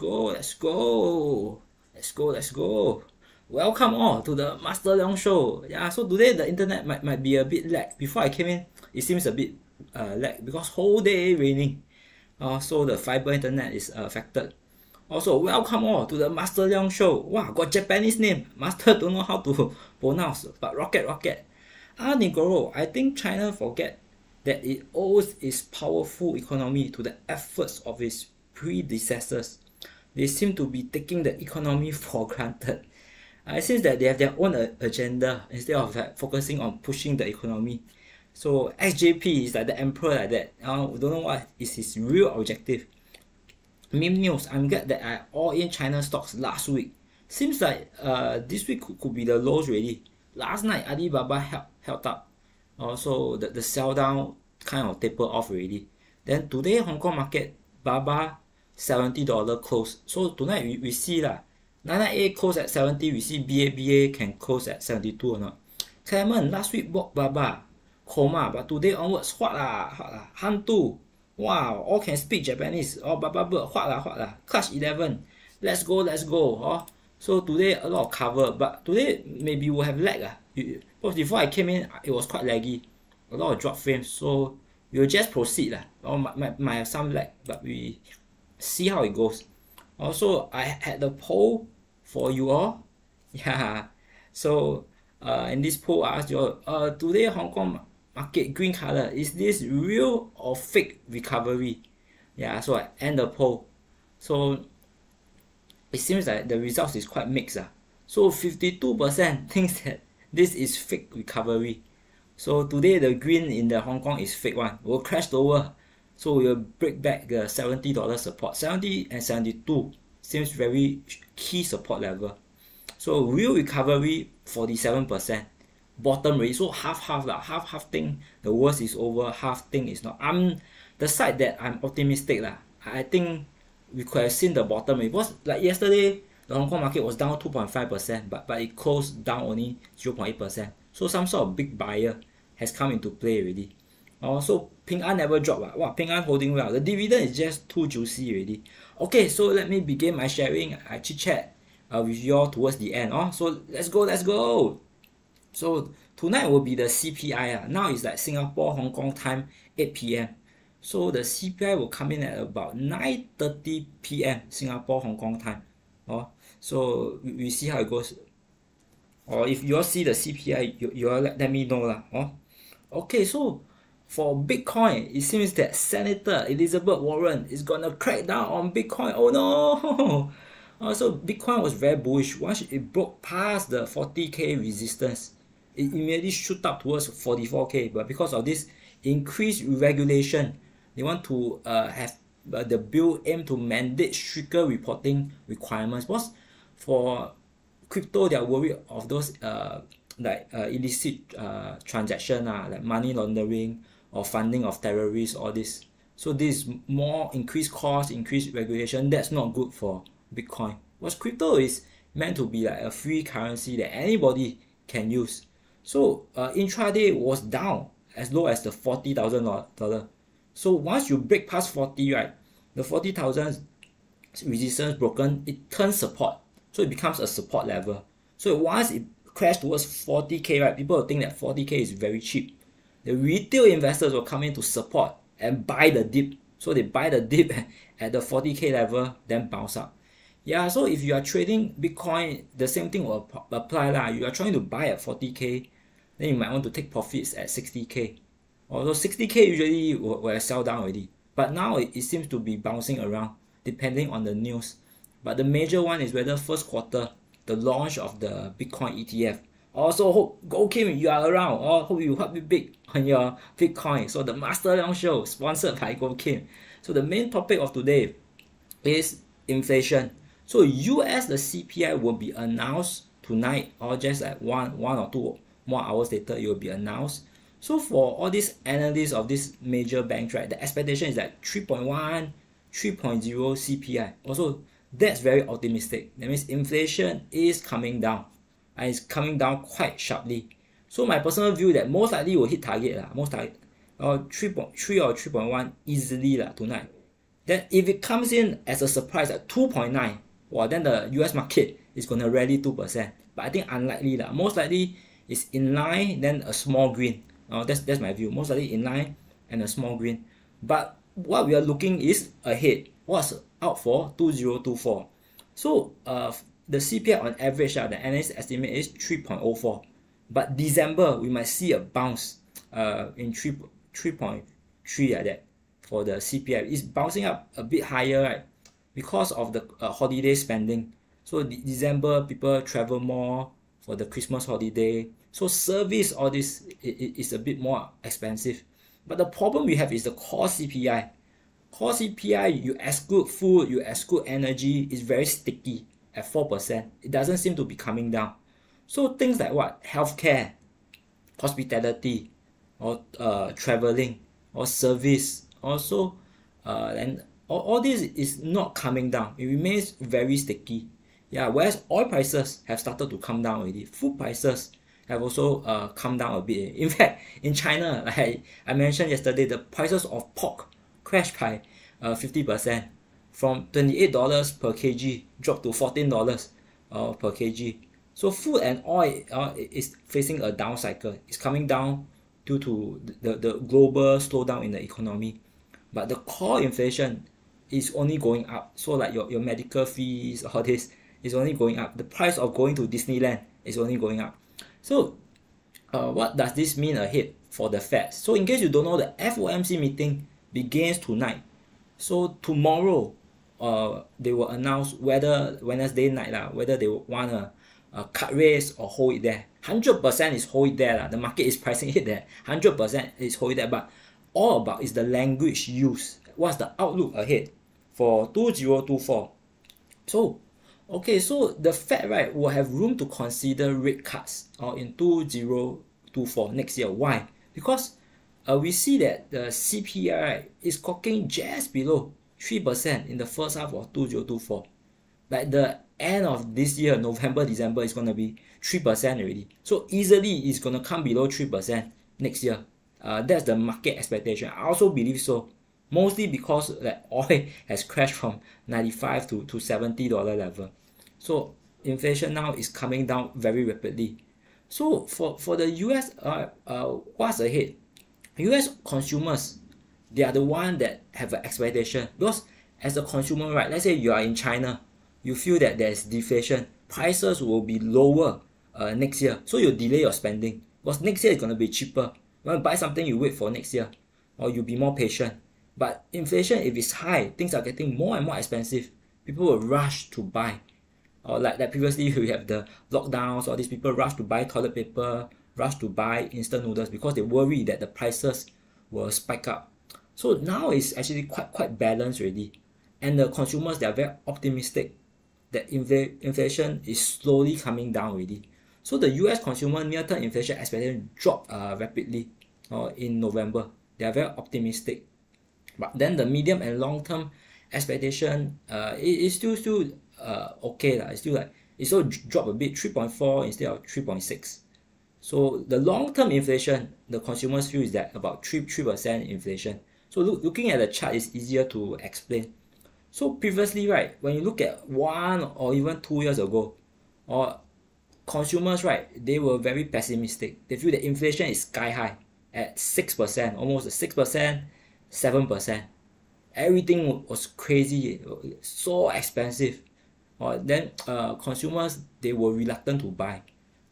go, let's go. Let's go, let's go. Welcome all to the Master Leong Show. Yeah, so today the internet might, might be a bit lag. Before I came in, it seems a bit uh, lag because whole day raining. Uh, so the fiber internet is affected. Also, welcome all to the Master Leong Show. Wow, got Japanese name. Master don't know how to pronounce, but rocket, rocket. Ah, Nigoro, I think China forget that it owes its powerful economy to the efforts of its predecessors. They seem to be taking the economy for granted. Uh, it seems that they have their own agenda instead of focusing on pushing the economy. So SJP is like the emperor like that. Uh, don't know what is his real objective. Meme news, I'm glad that I all in China stocks last week. Seems like uh, this week could, could be the lows really. Last night Alibaba held, held up. Also the, the sell down kind of taper off already. Then today Hong Kong market Baba $70 close. So tonight we, we see lah. 99A close at 70, we see BABA can close at 72 or not. Clement last week bought Baba, Coma, but today onwards, what lah, what lah, Hantu, wow, all can speak Japanese, oh, Baba bought, what lah, what lah, Clash 11, let's go, let's go, oh. So today a lot of cover, but today maybe we'll have lag ah. Because before I came in, it was quite laggy, a lot of drop frames, so we'll just proceed lah. Or might, might have some lag, but we see how it goes. Also, I had the poll for you all. Yeah. So uh, in this poll, I asked you all, uh, today Hong Kong market green color, is this real or fake recovery? Yeah, so I end the poll. So it seems like the results is quite mixed. Uh. So 52% thinks that this is fake recovery. So today the green in the Hong Kong is fake one. Will crash lower so we'll break back the $70 support. 70 and 72 seems very key support level. So real recovery 47%. Bottom rate, so half half lah. Half half thing the worst is over, half thing is not. I'm the side that I'm optimistic lah. I think we could have seen the bottom rate. was like yesterday the Hong Kong market was down 2.5%, but, but it closed down only 0.8%. So some sort of big buyer has come into play already. Also, Ping An never drop. Ah. Wow, Ping An holding well. The dividend is just too juicy already. Okay, so let me begin my sharing. I chit chat uh, with you all towards the end. Oh, so let's go, let's go. So tonight will be the CPI. Ah. Now it's like Singapore, Hong Kong time, 8 p.m. So the CPI will come in at about 9.30 p.m. Singapore, Hong Kong time. Oh, so we, we see how it goes. Or if you all see the CPI, you, you all let, let me know. Lah. Oh, okay, so for Bitcoin, it seems that Senator Elizabeth Warren is gonna crack down on Bitcoin. Oh no! Also, Bitcoin was very bullish. Once it broke past the 40k resistance, it immediately shoot up towards 44k. But because of this increased regulation, they want to uh, have uh, the bill aim to mandate stricter reporting requirements. Because for crypto, they are worried of those uh, like uh, illicit uh, transaction, uh, like money laundering, or funding of terrorists, all this. So this more increased cost, increased regulation. That's not good for Bitcoin. What crypto is meant to be like a free currency that anybody can use. So uh, intraday was down as low as the forty thousand dollar. So once you break past forty, right, the forty thousand resistance broken, it turns support. So it becomes a support level. So once it crashed towards 40k, right, people think that 40k is very cheap the retail investors will come in to support and buy the dip. So they buy the dip at the 40k level, then bounce up. Yeah, so if you are trading Bitcoin, the same thing will apply lah. You are trying to buy at 40k, then you might want to take profits at 60k. Although 60k usually will, will sell down already. But now it, it seems to be bouncing around depending on the news. But the major one is whether first quarter, the launch of the Bitcoin ETF also hope Go Kim you are around. Or hope you help me big on your Bitcoin. So the Master Leong Show sponsored by Go Kim. So the main topic of today is inflation. So US the CPI will be announced tonight or just at one one or two more hours later it will be announced. So for all these analysts of these major banks, right, the expectation is that 3.1, 3.0 CPI. Also, that's very optimistic. That means inflation is coming down and it's coming down quite sharply. So my personal view that most likely will hit target lah, most target, or 3.3 or 3.1 easily lah tonight. Then if it comes in as a surprise at 2.9, well, then the US market is going to rally 2%. But I think unlikely. La. Most likely it's in line, then a small green. Uh, that's, that's my view. Most likely in line and a small green. But what we are looking is ahead. What's out for 2024? So uh, the CPI on average, uh, the analyst estimate is 3.04. But December, we might see a bounce uh, in 3, 3.3 like that for the CPI. It's bouncing up a bit higher, right? Because of the uh, holiday spending. So December, people travel more for the Christmas holiday. So service, all this is a bit more expensive. But the problem we have is the core CPI. Core CPI, you exclude food, you exclude energy, is very sticky at 4%. It doesn't seem to be coming down. So things like what? Healthcare, hospitality, or uh, traveling, or service, also, uh, and all, all this is not coming down. It remains very sticky. Yeah, whereas oil prices have started to come down already. Food prices have also uh, come down a bit. In fact, in China, like I mentioned yesterday, the prices of pork crashed by uh, 50% from $28 per kg dropped to $14 uh, per kg. So food and oil uh, is facing a down cycle. It's coming down due to the, the global slowdown in the economy. But the core inflation is only going up. So like your, your medical fees, all this is only going up. The price of going to Disneyland is only going up. So uh, what does this mean ahead for the Fed? So in case you don't know, the FOMC meeting begins tonight. So tomorrow, they will announce whether Wednesday night lah, whether they want to uh, cut rates or hold it there. Hundred percent is hold it there lah. The market is pricing it there. Hundred percent is hold it there. But all about is the language used. What's the outlook ahead for 2024? So, okay, so the Fed right will have room to consider rate cuts or uh, in 2024 next year. Why? Because uh, we see that the CPI is clocking just below 3% in the first half of 2024. Like the end of this year, November, December, is going to be 3% already. So easily it's going to come below 3% next year. Uh, that's the market expectation. I also believe so. Mostly because that oil has crashed from 95 to, to 70 dollar level. So inflation now is coming down very rapidly. So for, for the US, uh, uh, what's ahead? US consumers, they are the one that have an expectation because as a consumer, right? Let's say you are in China, you feel that there's deflation, prices will be lower uh, next year, so you delay your spending because next year is gonna be cheaper. when You buy something, you wait for next year, or you'll be more patient. But inflation, if it's high, things are getting more and more expensive. People will rush to buy. Or like that previously, we have the lockdowns, or these people rush to buy toilet paper, rush to buy instant noodles because they worry that the prices will spike up. So now it's actually quite quite balanced already. And the consumers they are very optimistic that infl- inflation is slowly coming down already. So the US consumer near-term inflation expectation dropped uh, rapidly uh, in November. They are very optimistic. But then the medium and long-term expectation uh, it is still still uh, okay. La. It's still like it still drop a bit, 3.4 instead of 3.6. So the long-term inflation, the consumers feel is that about 3, 3% inflation. So look, looking at the chart is easier to explain. So previously, right, when you look at one or even two years ago, or consumers, right, they were very pessimistic. They feel that inflation is sky high at 6%, almost 6%, 7%. Everything was crazy, so expensive. Or then uh, consumers, they were reluctant to buy.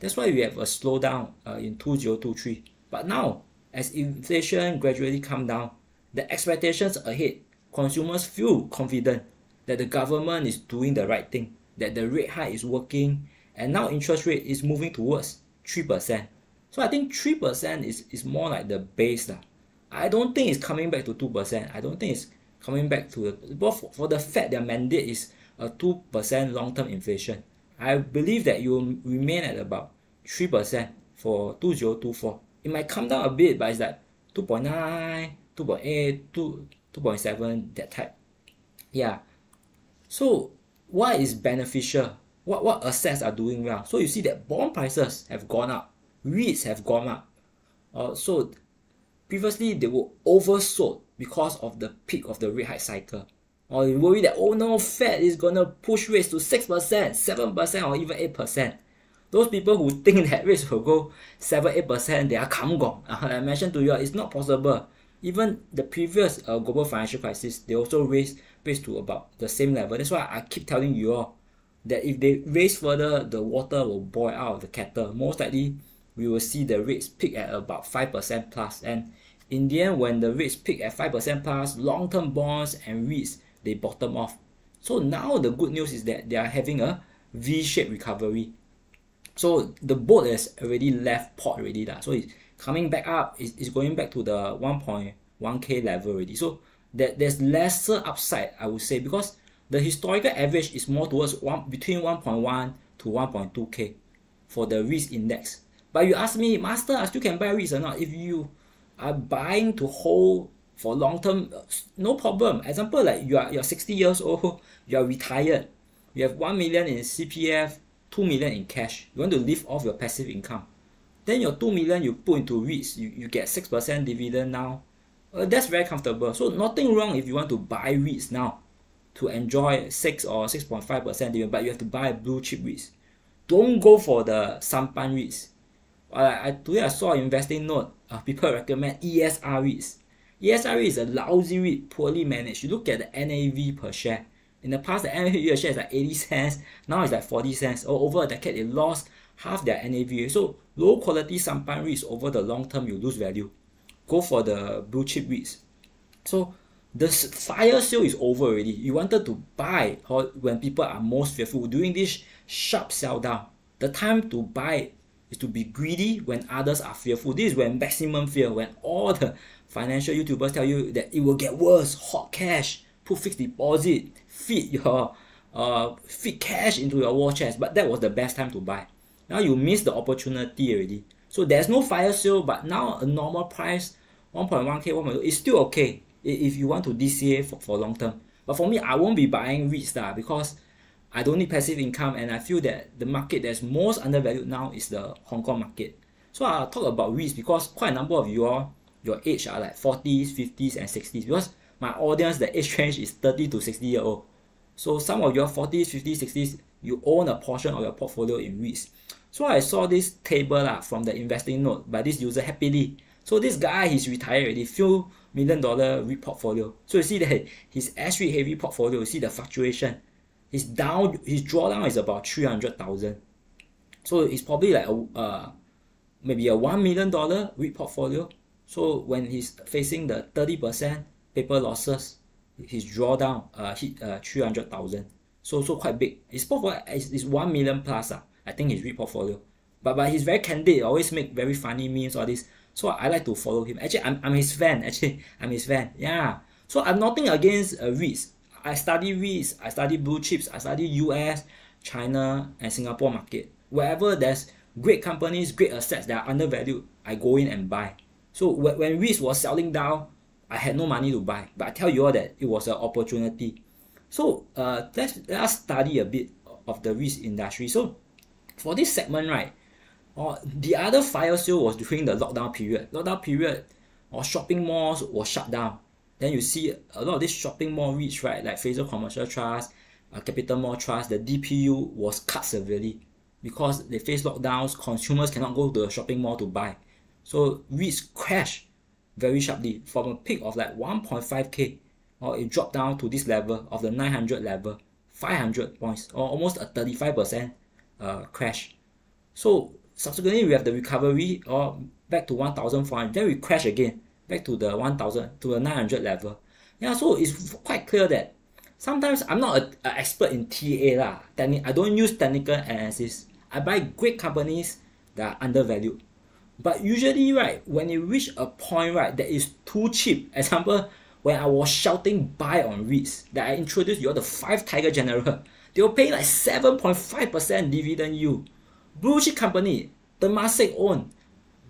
That's why we have a slowdown uh, in 2023. But now, as inflation gradually come down, the expectations ahead, consumers feel confident that the government is doing the right thing, that the rate hike is working, and now interest rate is moving towards 3%. So I think 3% is, is more like the base. Lah. I don't think it's coming back to 2%. I don't think it's coming back to the, but for, for the Fed, their mandate is a 2% long-term inflation. I believe that you will remain at about 3% for 2024. It might come down a bit, but it's like 2.9, 2.8, 2, 2.7, that type. Yeah. So what is beneficial? What, what assets are doing well? So you see that bond prices have gone up, REITs have gone up. Uh, so previously they were oversold because of the peak of the rate hike cycle. Or you worry that, oh no, Fed is gonna push rates to 6%, 7%, or even 8%. Those people who think that rates will go 7 8%, they are kamgong. Uh, I mentioned to you, it's not possible. Even the previous uh, global financial crisis, they also raised rates to about the same level. That's why I keep telling you all that if they raise further, the water will boil out of the kettle. Most likely, we will see the rates peak at about 5% plus. And in the end, when the rates peak at 5% plus, long-term bonds and REITs, they bottom off. So now the good news is that they are having a V-shaped recovery. So the boat has already left port already. Lah. So it's coming back up, is, it's going back to the 1.1k level already. So that there's lesser upside, I would say, because the historical average is more towards one between 1.1 to 1.2k for the REITs index. But you ask me, master, I still can buy REITs or not? If you are buying to hold for long term, uh, no problem. Example, like you are you're 60 years old, you are retired, you have 1 million in CPF, 2 million in cash. You want to live off your passive income. Then your 2 million you put into REITs, you, you get 6% dividend now. Uh, that's very comfortable. So nothing wrong if you want to buy REITs now to enjoy 6 or 6.5% dividend, but you have to buy blue chip REITs. Don't go for the sampan REITs. Uh, I, today I saw an investing note. Uh, people recommend ESR REITs. ESR REIT is a lousy REIT, poorly managed. You look at the NAV per share. In the past, the NAV per share is like 80 cents. Now it's like 40 cents. Or over a decade, they lost half their NAV. So low quality sampan REITs over the long term, you lose value. Go for the blue chip REITs. So the fire sale is over already. You wanted to buy when people are most fearful during this sharp sell down. The time to buy is to be greedy when others are fearful. This is when maximum fear, when all the financial YouTubers tell you that it will get worse, hot cash, put fixed deposit, feed your uh feed cash into your war chest. But that was the best time to buy. Now you miss the opportunity already. So there's no fire sale, but now a normal price, 1.1k, 1.2 is still okay if you want to DCA for, for long term. But for me, I won't be buying REITs lah because I don't need passive income and I feel that the market that's most undervalued now is the Hong Kong market. So I'll talk about REITs because quite a number of you all, your age are like 40s, 50s and 60s because my audience, the age range is 30 to 60 year old. So some of your 40s, 50s, 60s, you own a portion of your portfolio in REITs. So I saw this table lah, from the investing note by this user happily. So this guy, he's retired already, few million dollar portfolio. So you see that his S-REIT heavy portfolio, you see the fluctuation. His down, his drawdown is about 300,000. So it's probably like a, uh, maybe a $1 million REIT portfolio. So when he's facing the 30% paper losses, his drawdown uh, hit uh, 300,000. So so quite big. His portfolio is, is 1 million plus. Uh, I think his REIT portfolio. But but he's very candid, always make very funny memes, all this. So I like to follow him. Actually, I'm, I'm his fan. Actually, I'm his fan. Yeah. So I'm nothing against uh, REITs. I study REITs, I study blue chips, I study US, China, and Singapore market. Wherever there's great companies, great assets that are undervalued, I go in and buy. So when, when REITs was selling down, I had no money to buy. But I tell you all that it was an opportunity. So uh, let's, let us study a bit of the REITs industry. So for this segment, right, or uh, the other fire sale was during the lockdown period. Lockdown period, or shopping malls were shut down. Then you see a lot of these shopping mall REITs, right, like Fraser Commercial Trust, uh, CapitaMall Trust, the DPU was cut severely because they face lockdowns. Consumers cannot go to the shopping mall to buy. So REITs crashed very sharply from a peak of like 1.5k or it dropped down to this level of the 900 level 500 points or almost a 35% uh, crash. So subsequently we have the recovery or back to 1400 then we crash again back to the 1000 to the 900 level. Yeah so it's quite clear that sometimes i'm not an expert in ta lah. I don't use technical analysis. I buy great companies that are undervalued. But usually right when you reach a point right that is too cheap example when i was shouting buy on REITs that i introduced you all the five tiger general they were paying like 7.5% dividend yield blue chip company Temasek own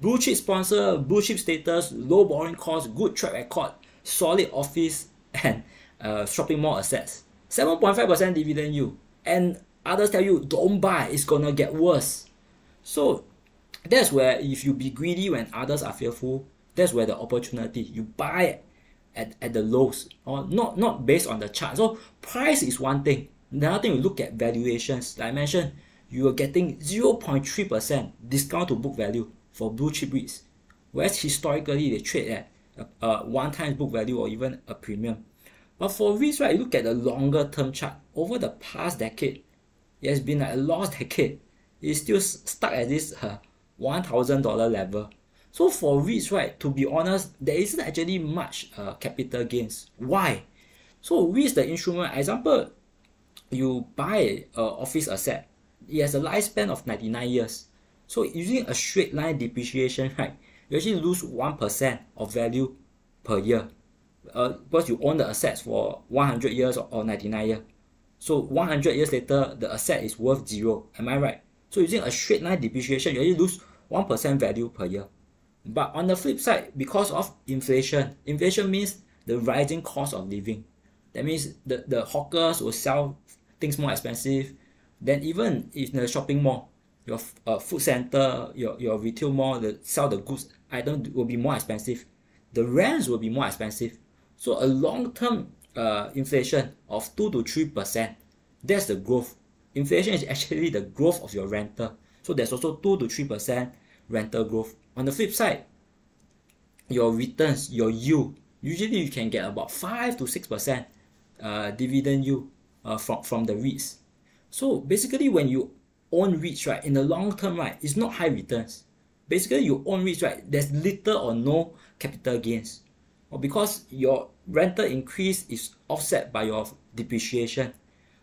blue chip sponsor, blue chip status, low borrowing cost, good track record, solid office and uh, shopping mall assets. 7.5% dividend yield. And others tell you don't buy, it's gonna get worse. So that's where if you be greedy when others are fearful, that's where the opportunity. You buy at, at the lows or not not based on the chart. So price is one thing. Another thing, you look at valuations. Like I mentioned, you are getting 0.3% discount to book value for blue chip REITs. Whereas historically they trade at a, a one times book value or even a premium. But for REITs, right, you look at the longer term chart. Over the past decade, it has been like a lost decade. It's still stuck at this uh, $1,000 level. So for REITs, right, to be honest, there isn't actually much uh, capital gains. Why? So REITs, the instrument, example, you buy a office asset, it has a lifespan of 99 years. So using a straight line depreciation, right, you actually lose 1% of value per year. Uh, because you own the assets for 100 years or 99 years. So 100 years later, the asset is worth zero. Am I right? So using a straight line depreciation, you only lose 1% value per year. But on the flip side, because of inflation, inflation means the rising cost of living. That means the, the hawkers will sell things more expensive. Then even in the shopping mall, your uh, food center, your, your retail mall, the sell the goods item will be more expensive. The rents will be more expensive. So a long-term uh, inflation of 2 to 3%, that's the growth. Inflation is actually the growth of your rental. So there's also 2 to 3% rental growth. On the flip side, your returns, your yield, usually you can get about 5 to 6% uh, dividend yield uh, from, from the REITs. So basically when you own REITs, right, in the long term, right, it's not high returns. Basically you own REITs, right, there's little or no capital gains. Or because your rental increase is offset by your depreciation.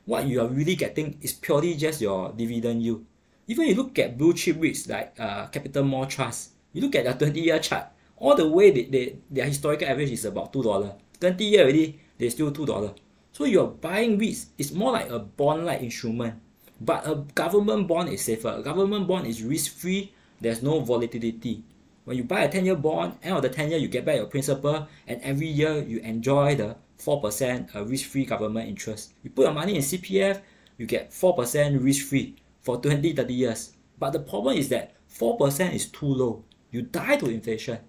What you are really getting is purely just your dividend yield. Even you look at blue chip REITs like uh, CapitaMall Trust, you look at the 20 year chart, all the way they, they, their historical average is about $2. 20 year already, they still $2. So you're buying REITs, it's more like a bond-like instrument. But a government bond is safer. A government bond is risk-free, there's no volatility. When you buy a 10 year bond, end of the 10 year, you get back your principal, and every year you enjoy the 4% uh, risk free government interest. You put your money in CPF, you get 4% risk free for 20, 30 years. But the problem is that 4% is too low. You die to inflation.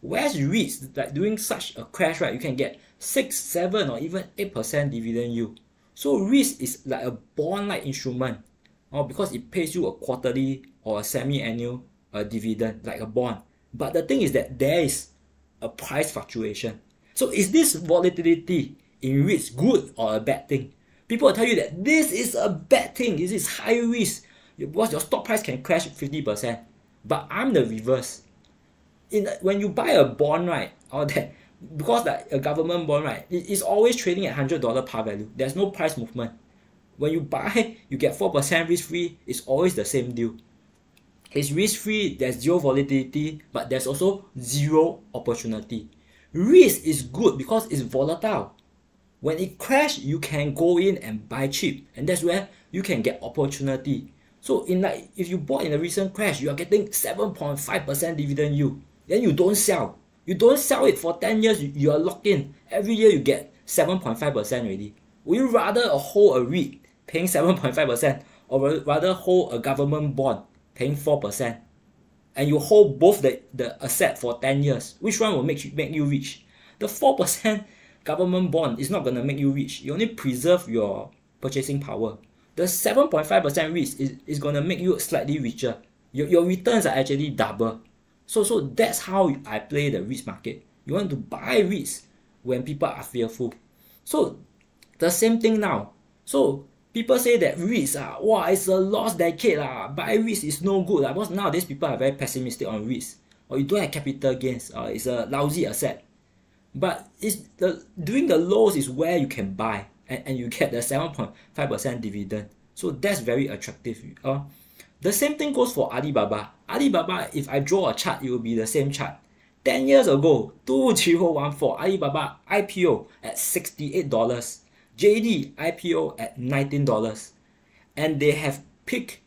Whereas REITs, like doing such a crash, right, you can get 6, 7, or even 8% dividend yield. So REITs is like a bond-like instrument or oh, because it pays you a quarterly or a semi-annual uh, dividend like a bond. But the thing is that there is a price fluctuation. So is this volatility in risk good or a bad thing? People tell you that this is a bad thing. This is high risk because your stock price can crash 50%. But I'm the reverse. In when you buy a bond, right, or that because like a government bond, right, it is always trading at hundred dollar par value. There's no price movement. When you buy, you get four percent risk free. It's always the same deal. It's risk free, there's zero volatility, but there's also zero opportunity. Risk is good because it's volatile. When it crash, you can go in and buy cheap, and that's where you can get opportunity. So in like if you bought in a recent crash, you are getting 7.5% dividend yield. Then you don't sell. You don't sell it for 10 years, you, are locked in. Every year you get 7.5% already. Would you rather hold a REIT paying 7.5% or rather hold a government bond paying 4%, and you hold both the, the asset for 10 years, which one will make you, make you rich? The 4% government bond is not going to make you rich. You only preserve your purchasing power. The 7.5% REITs is, is going to make you slightly richer. Your, your returns are actually double. So, so that's how I play the REITs market. You want to buy REITs when people are fearful. So the same thing now. So people say that REITs ah, wow, it's a lost decade lah. Buy REITs is no good lah. Because nowadays people are very pessimistic on REITs. Or you don't have capital gains. Or it's a lousy asset. But it's the during the lows is where you can buy and, and you get the 7.5% dividend. So that's very attractive. Uh, the same thing goes for Alibaba. Alibaba, if I draw a chart, it will be the same chart. 10 years ago, 2014, Alibaba IPO at $68. JD IPO at $19 and they have peaked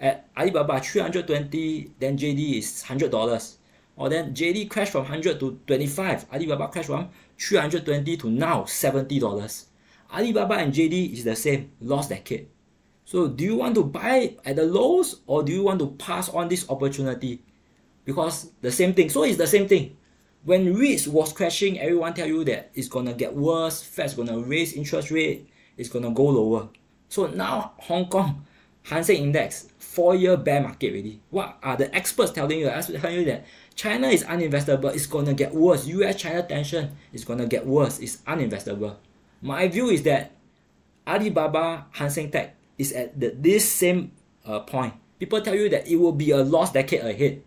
at Alibaba 320 then JD is $100 or then JD crashed from 100 to 25 Alibaba crashed from 320 to now $70 Alibaba and JD is the same lost decade so do you want to buy at the lows or do you want to pass on this opportunity because the same thing so it's the same thing when REITs was crashing, everyone tell you that it's gonna get worse, Fed's gonna raise interest rate, it's gonna go lower. So now Hong Kong, Hang Seng Index, four-year bear market already. What are the experts telling you? Experts telling you that China is uninvestable, it's gonna get worse. US-China tension is gonna get worse, it's uninvestable. My view is that Alibaba, Hang Seng Tech is at the, this same uh, point. People tell you that it will be a lost decade ahead.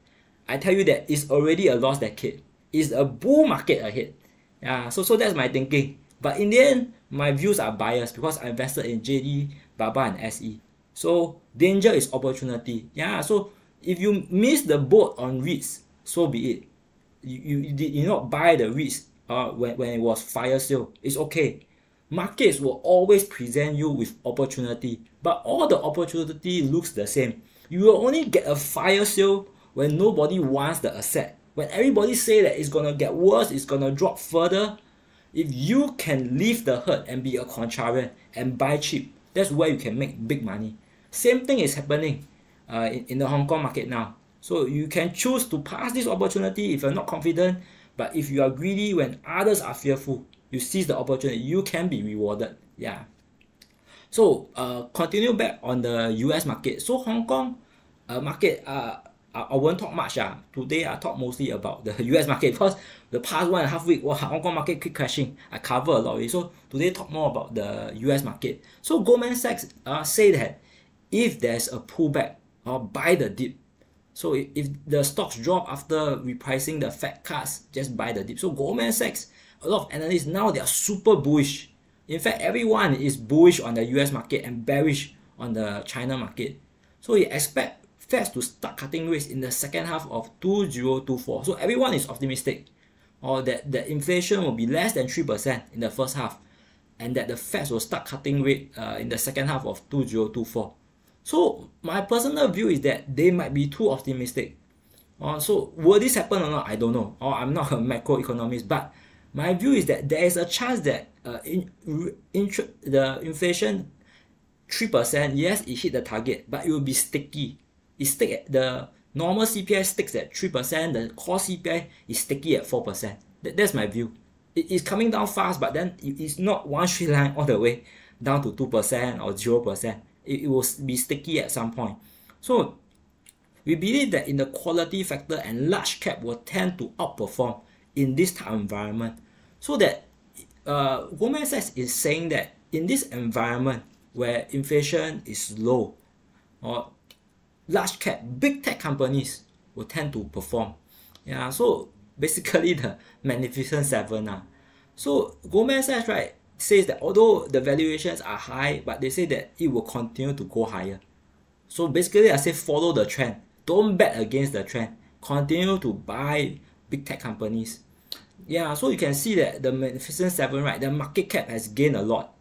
I tell you that it's already a lost decade. It's a bull market ahead. Yeah, so so that's my thinking. But in the end, my views are biased because I invested in JD, Baba, and SE. So danger is opportunity. Yeah, so if you miss the boat on REITs, so be it. You, you, did not buy the REITs uh, when, when it was fire sale. It's okay. Markets will always present you with opportunity, but all the opportunity looks the same. You will only get a fire sale when nobody wants the asset. When everybody say that it's gonna get worse, it's gonna drop further, if you can leave the herd and be a contrarian and buy cheap, that's where you can make big money. Same thing is happening uh, in, in the Hong Kong market now. So you can choose to pass this opportunity if you're not confident, but if you are greedy when others are fearful, you seize the opportunity, you can be rewarded. Yeah. So uh, continue back on the US market. So Hong Kong uh, market, uh, I won't talk much. Uh. Today I talk mostly about the US market because the past one and a half week, well, Hong Kong market keep crashing. I cover a lot of it. So today talk more about the US market. So Goldman Sachs uh, say that if there's a pullback or uh, buy the dip. So if, if the stocks drop after repricing the Fed cuts, just buy the dip. So Goldman Sachs, a lot of analysts now they are super bullish. In fact, everyone is bullish on the US market and bearish on the China market. So you expect Fed to start cutting rates in the second half of 2024. So everyone is optimistic or that the inflation will be less than 3% in the first half and that the Fed will start cutting rate uh, in the second half of 2024. So my personal view is that they might be too optimistic. Uh, so will this happen or not? I don't know. Or I'm not a macroeconomist, but my view is that there is a chance that uh, in, in, the inflation 3%, yes, it hit the target, but it will be sticky. It stick at the normal CPI sticks at 3%, the core CPI is sticky at 4%. That, that's my view. It is coming down fast, but then it is not one straight line all the way down to 2% or 0%. It, it will be sticky at some point. So we believe that in the quality factor and large cap will tend to outperform in this type of environment. So that uh, Goldman Sachs is saying that in this environment where inflation is low or large cap, big tech companies will tend to perform. Yeah, so basically the Magnificent Seven. Uh. So Goldman Sachs, right, says that although the valuations are high, but they say that it will continue to go higher. So basically, I say follow the trend. Don't bet against the trend. Continue to buy big tech companies. Yeah, so you can see that the Magnificent Seven, right, the market cap has gained a lot.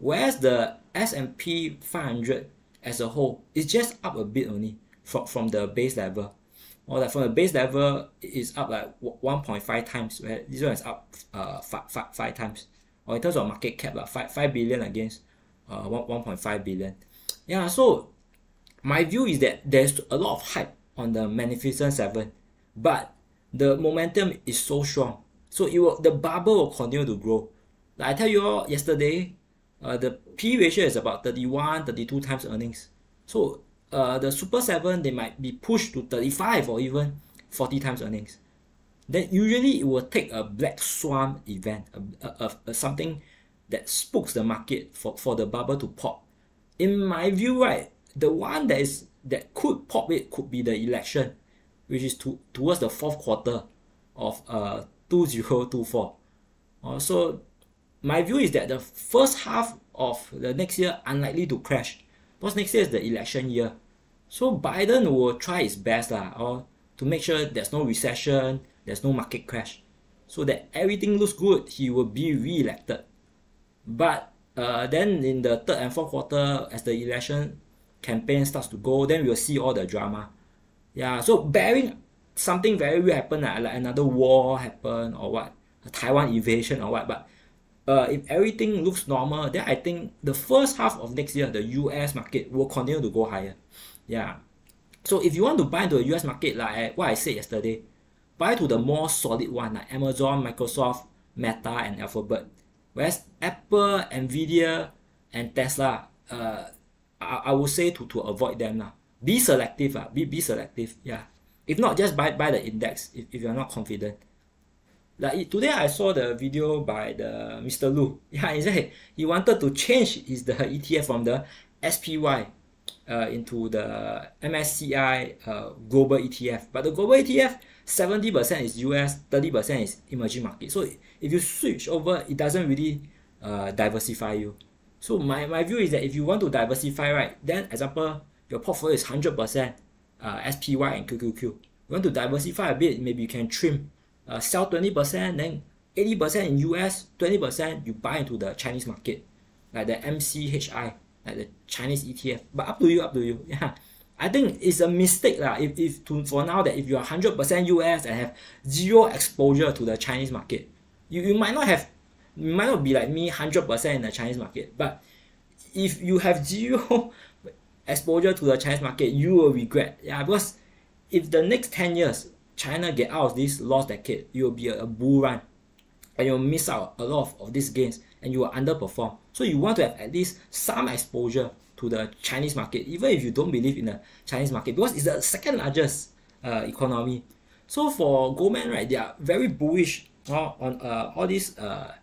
Whereas the S&P 500 as a whole is just up a bit only from, from the base level. Or like from the base level, it's up like 1.5 times, where this one is up uh, five, five, 5 times. Or in terms of market cap, like 5, 5 billion against uh, 1.5 billion. Yeah, so my view is that there's a lot of hype on the Magnificent Seven, but the momentum is so strong. So it will, the bubble will continue to grow. Like I tell you all yesterday, uh, the P ratio is about 31, 32 times earnings. So uh, the Super 7, they might be pushed to 35 or even 40 times earnings. Then usually it will take a black swan event, a, a, a, something that spooks the market for, for the bubble to pop. In my view, right, the one that is that could pop it could be the election, which is to, towards the fourth quarter of uh 2024. Uh, so my view is that the first half of the next year unlikely to crash because next year is the election year. So Biden will try his best lah, or to make sure there's no recession, there's no market crash, so that everything looks good. He will be re-elected. But uh, then in the third and fourth quarter, as the election campaign starts to go, then we'll see all the drama. Yeah, so bearing something very will happen, like another war happen or what, a Taiwan invasion or what, but uh, if everything looks normal, then I think the first half of next year, the US market will continue to go higher. Yeah. So if you want to buy into the US market, like what I said yesterday, buy to the more solid one like Amazon, Microsoft, Meta, and Alphabet. Whereas Apple, Nvidia, and Tesla, uh, I, I would say to, to avoid them now. Be selective, uh, be, be selective, yeah. If not, just buy, buy the index if, if you're not confident. Like today I saw the video by the Mr. Lu. Yeah, he said he wanted to change his the ETF from the SPY uh, into the MSCI uh, global ETF. But the global ETF, 70% is US, 30% is emerging market. So if you switch over, it doesn't really uh, diversify you. So my, my view is that if you want to diversify, right, then example, your portfolio is 100% uh, SPY and QQQ. You want to diversify a bit, maybe you can trim, uh, sell 20%, then 80% in US, 20% you buy into the Chinese market, like the MCHI, like the Chinese ETF. But up to you, up to you. Yeah. I think it's a mistake lah. If, if to, for now that if you are 100% US and have zero exposure to the Chinese market, you, you might not have, you might not be like me 100% in the Chinese market. But if you have zero exposure to the Chinese market, you will regret. Yeah, because if the next 10 years China get out of this lost decade, you will be a, bull run. And you'll miss out a lot of, of these gains and you will underperform. So you want to have at least some exposure to the Chinese market, even if you don't believe in the Chinese market, because it's the second largest uh, economy. So for Goldman, right, they are very bullish uh, on uh, all these uh,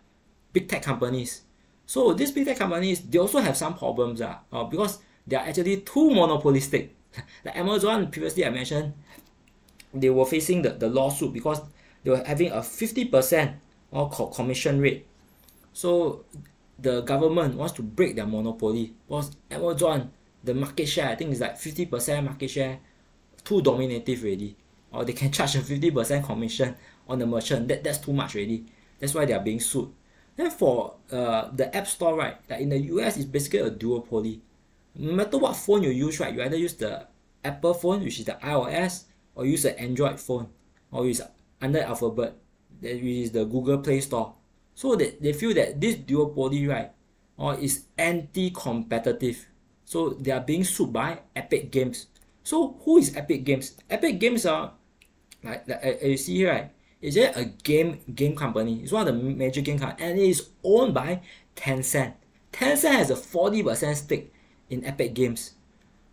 big tech companies. So these big tech companies, they also have some problems uh, uh, because they are actually too monopolistic. like Amazon, previously I mentioned, they were facing the, the lawsuit because they were having a 50% or commission rate. So the government wants to break their monopoly because Amazon, the market share, I think is like 50% market share, too dominative already. Or they can charge a 50% commission on the merchant. That, that's too much already. That's why they are being sued. Then for uh, the App Store, right, like in the US, it's basically a duopoly. No matter what phone you use, right, you either use the Apple phone, which is the iOS, or use an Android phone, or use under Alphabet, which is the Google Play Store. So they, they feel that this duopoly, right, or is anti-competitive. So they are being sued by Epic Games. So who is Epic Games? Epic Games are like, like uh, you see here, right? It's just a game game company. It's one of the major game companies, and it is owned by Tencent. Tencent has a 40% stake in Epic Games.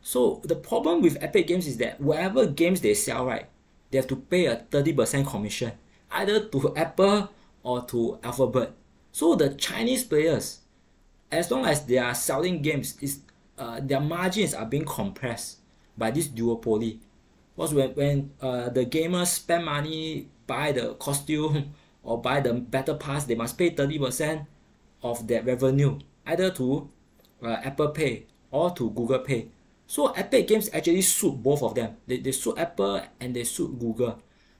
So the problem with Epic Games is that whatever games they sell, right, they have to pay a 30% commission, either to Apple or to Alphabet. So the Chinese players, as long as they are selling games, is uh, their margins are being compressed by this duopoly. Because when, when uh, the gamers spend money, buy the costume or buy the battle pass, they must pay 30% of their revenue, either to uh, Apple Pay or to Google Pay. So Epic Games actually sued both of them. They, they sued Apple and they sued Google.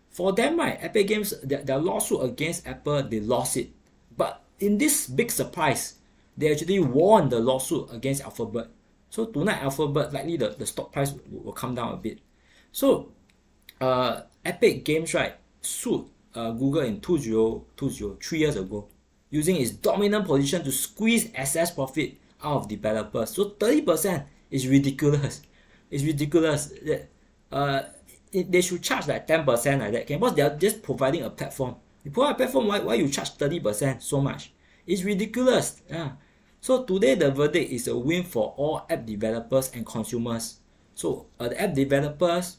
For them, right, Epic Games, their, their lawsuit against Apple, they lost it. But in this big surprise, they actually won the lawsuit against Alphabet. So tonight, Alphabet, likely the, the stock price will, will come down a bit. So uh, Epic Games, right, sued uh, Google in 2020, three years ago, using its dominant position to squeeze excess profit out of developers. So 30% is ridiculous. It's ridiculous that uh, they should charge like 10% like that. Okay? Because they are just providing a platform. You provide a platform, why, why you charge 30% so much? It's ridiculous. Yeah. So today the verdict is a win for all app developers and consumers. So uh, the app developers,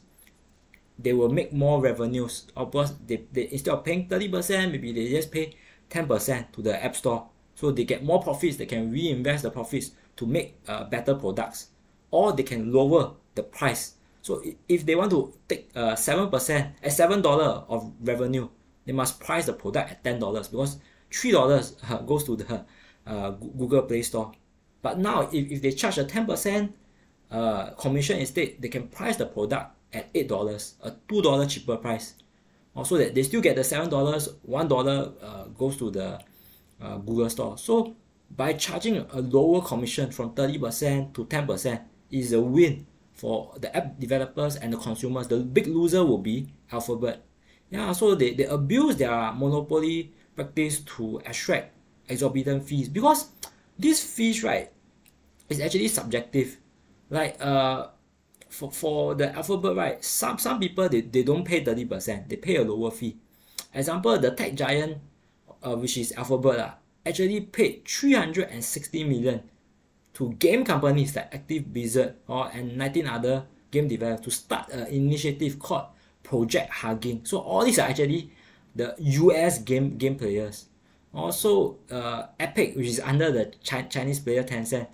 they will make more revenues. Of course, they, they instead of paying 30%, maybe they just pay 10% to the app store. So they get more profits, they can reinvest the profits to make uh, better products or they can lower the price. So if they want to take uh, 7% at $7 of revenue, they must price the product at $10 because $3 uh, goes to the uh, Google Play Store. But now if, if they charge a 10% uh, commission instead, they can price the product at $8, a $2 cheaper price. Also that they still get the $7, $1 uh, goes to the uh, Google Store. So by charging a lower commission from 30% to 10%, is a win for the app developers and the consumers. The big loser will be Alphabet. Yeah, so they, they abuse their monopoly practice to extract exorbitant fees because these fees, right, is actually subjective. Like, uh, for, for the alphabet, right, some some people they, they don't pay 30%, they pay a lower fee. Example, the tech giant, uh, which is Alphabet, uh, actually paid 360 million to game companies like Activision Blizzard or and 19 other game developers to start an initiative called Project Hugging. So all these are actually the US game game players. Also, uh, Epic, which is under the Chi Chinese player Tencent,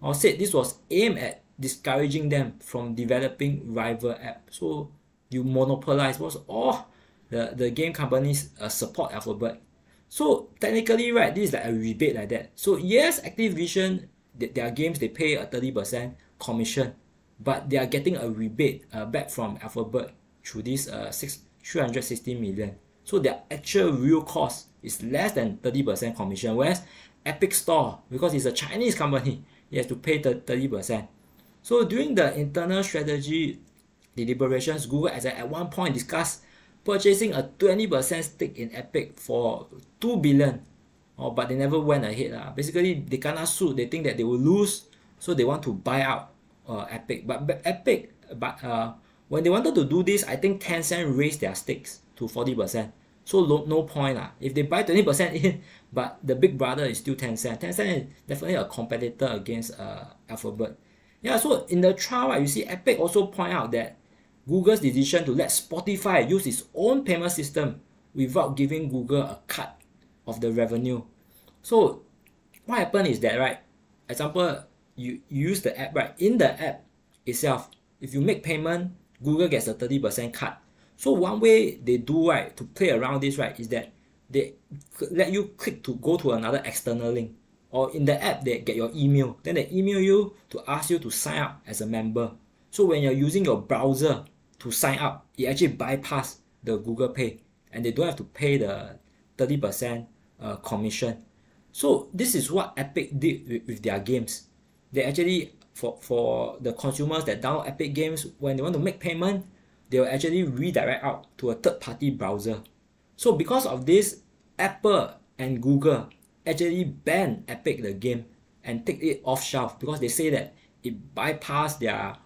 or said this was aimed at discouraging them from developing rival apps. So you monopolize what's all the, the game companies uh, support Alphabet. So technically, right, this is like a rebate like that. So yes, Activision, their games they pay a 30% commission, but they are getting a rebate uh, back from Alphabet through this uh, six, 360 million. So their actual real cost is less than 30% commission, whereas Epic Store, because it's a Chinese company, you have to pay the 30%. So during the internal strategy deliberations, Google at one point discussed purchasing a 20% stake in Epic for 2 billion. Oh, but they never went ahead. Uh. Basically, they cannot sue. They think that they will lose, so they want to buy out uh, Epic. But, but Epic, but uh, when they wanted to do this, I think Tencent raised their stakes to 40%. So no, no point. Uh. If they buy 20% in, but the big brother is still Tencent. Tencent is definitely a competitor against uh, Alphabet. Yeah, so in the trial, you see Epic also point out that Google's decision to let Spotify use its own payment system without giving Google a cut of the revenue. So what happened is that, right, example, you, you use the app, right, in the app itself, if you make payment, Google gets a 30% cut. So one way they do, right, to play around this, right, is that they let you click to go to another external link. Or in the app, they get your email. Then they email you to ask you to sign up as a member. So when you're using your browser to sign up, it actually bypass the Google Pay and they don't have to pay the 30% uh, commission. So this is what Epic did with, with their games. They actually, for, for the consumers that download Epic Games, when they want to make payment, they will actually redirect out to a third-party browser. So because of this, Apple and Google actually ban Epic the game and take it off shelf because they say that it bypassed their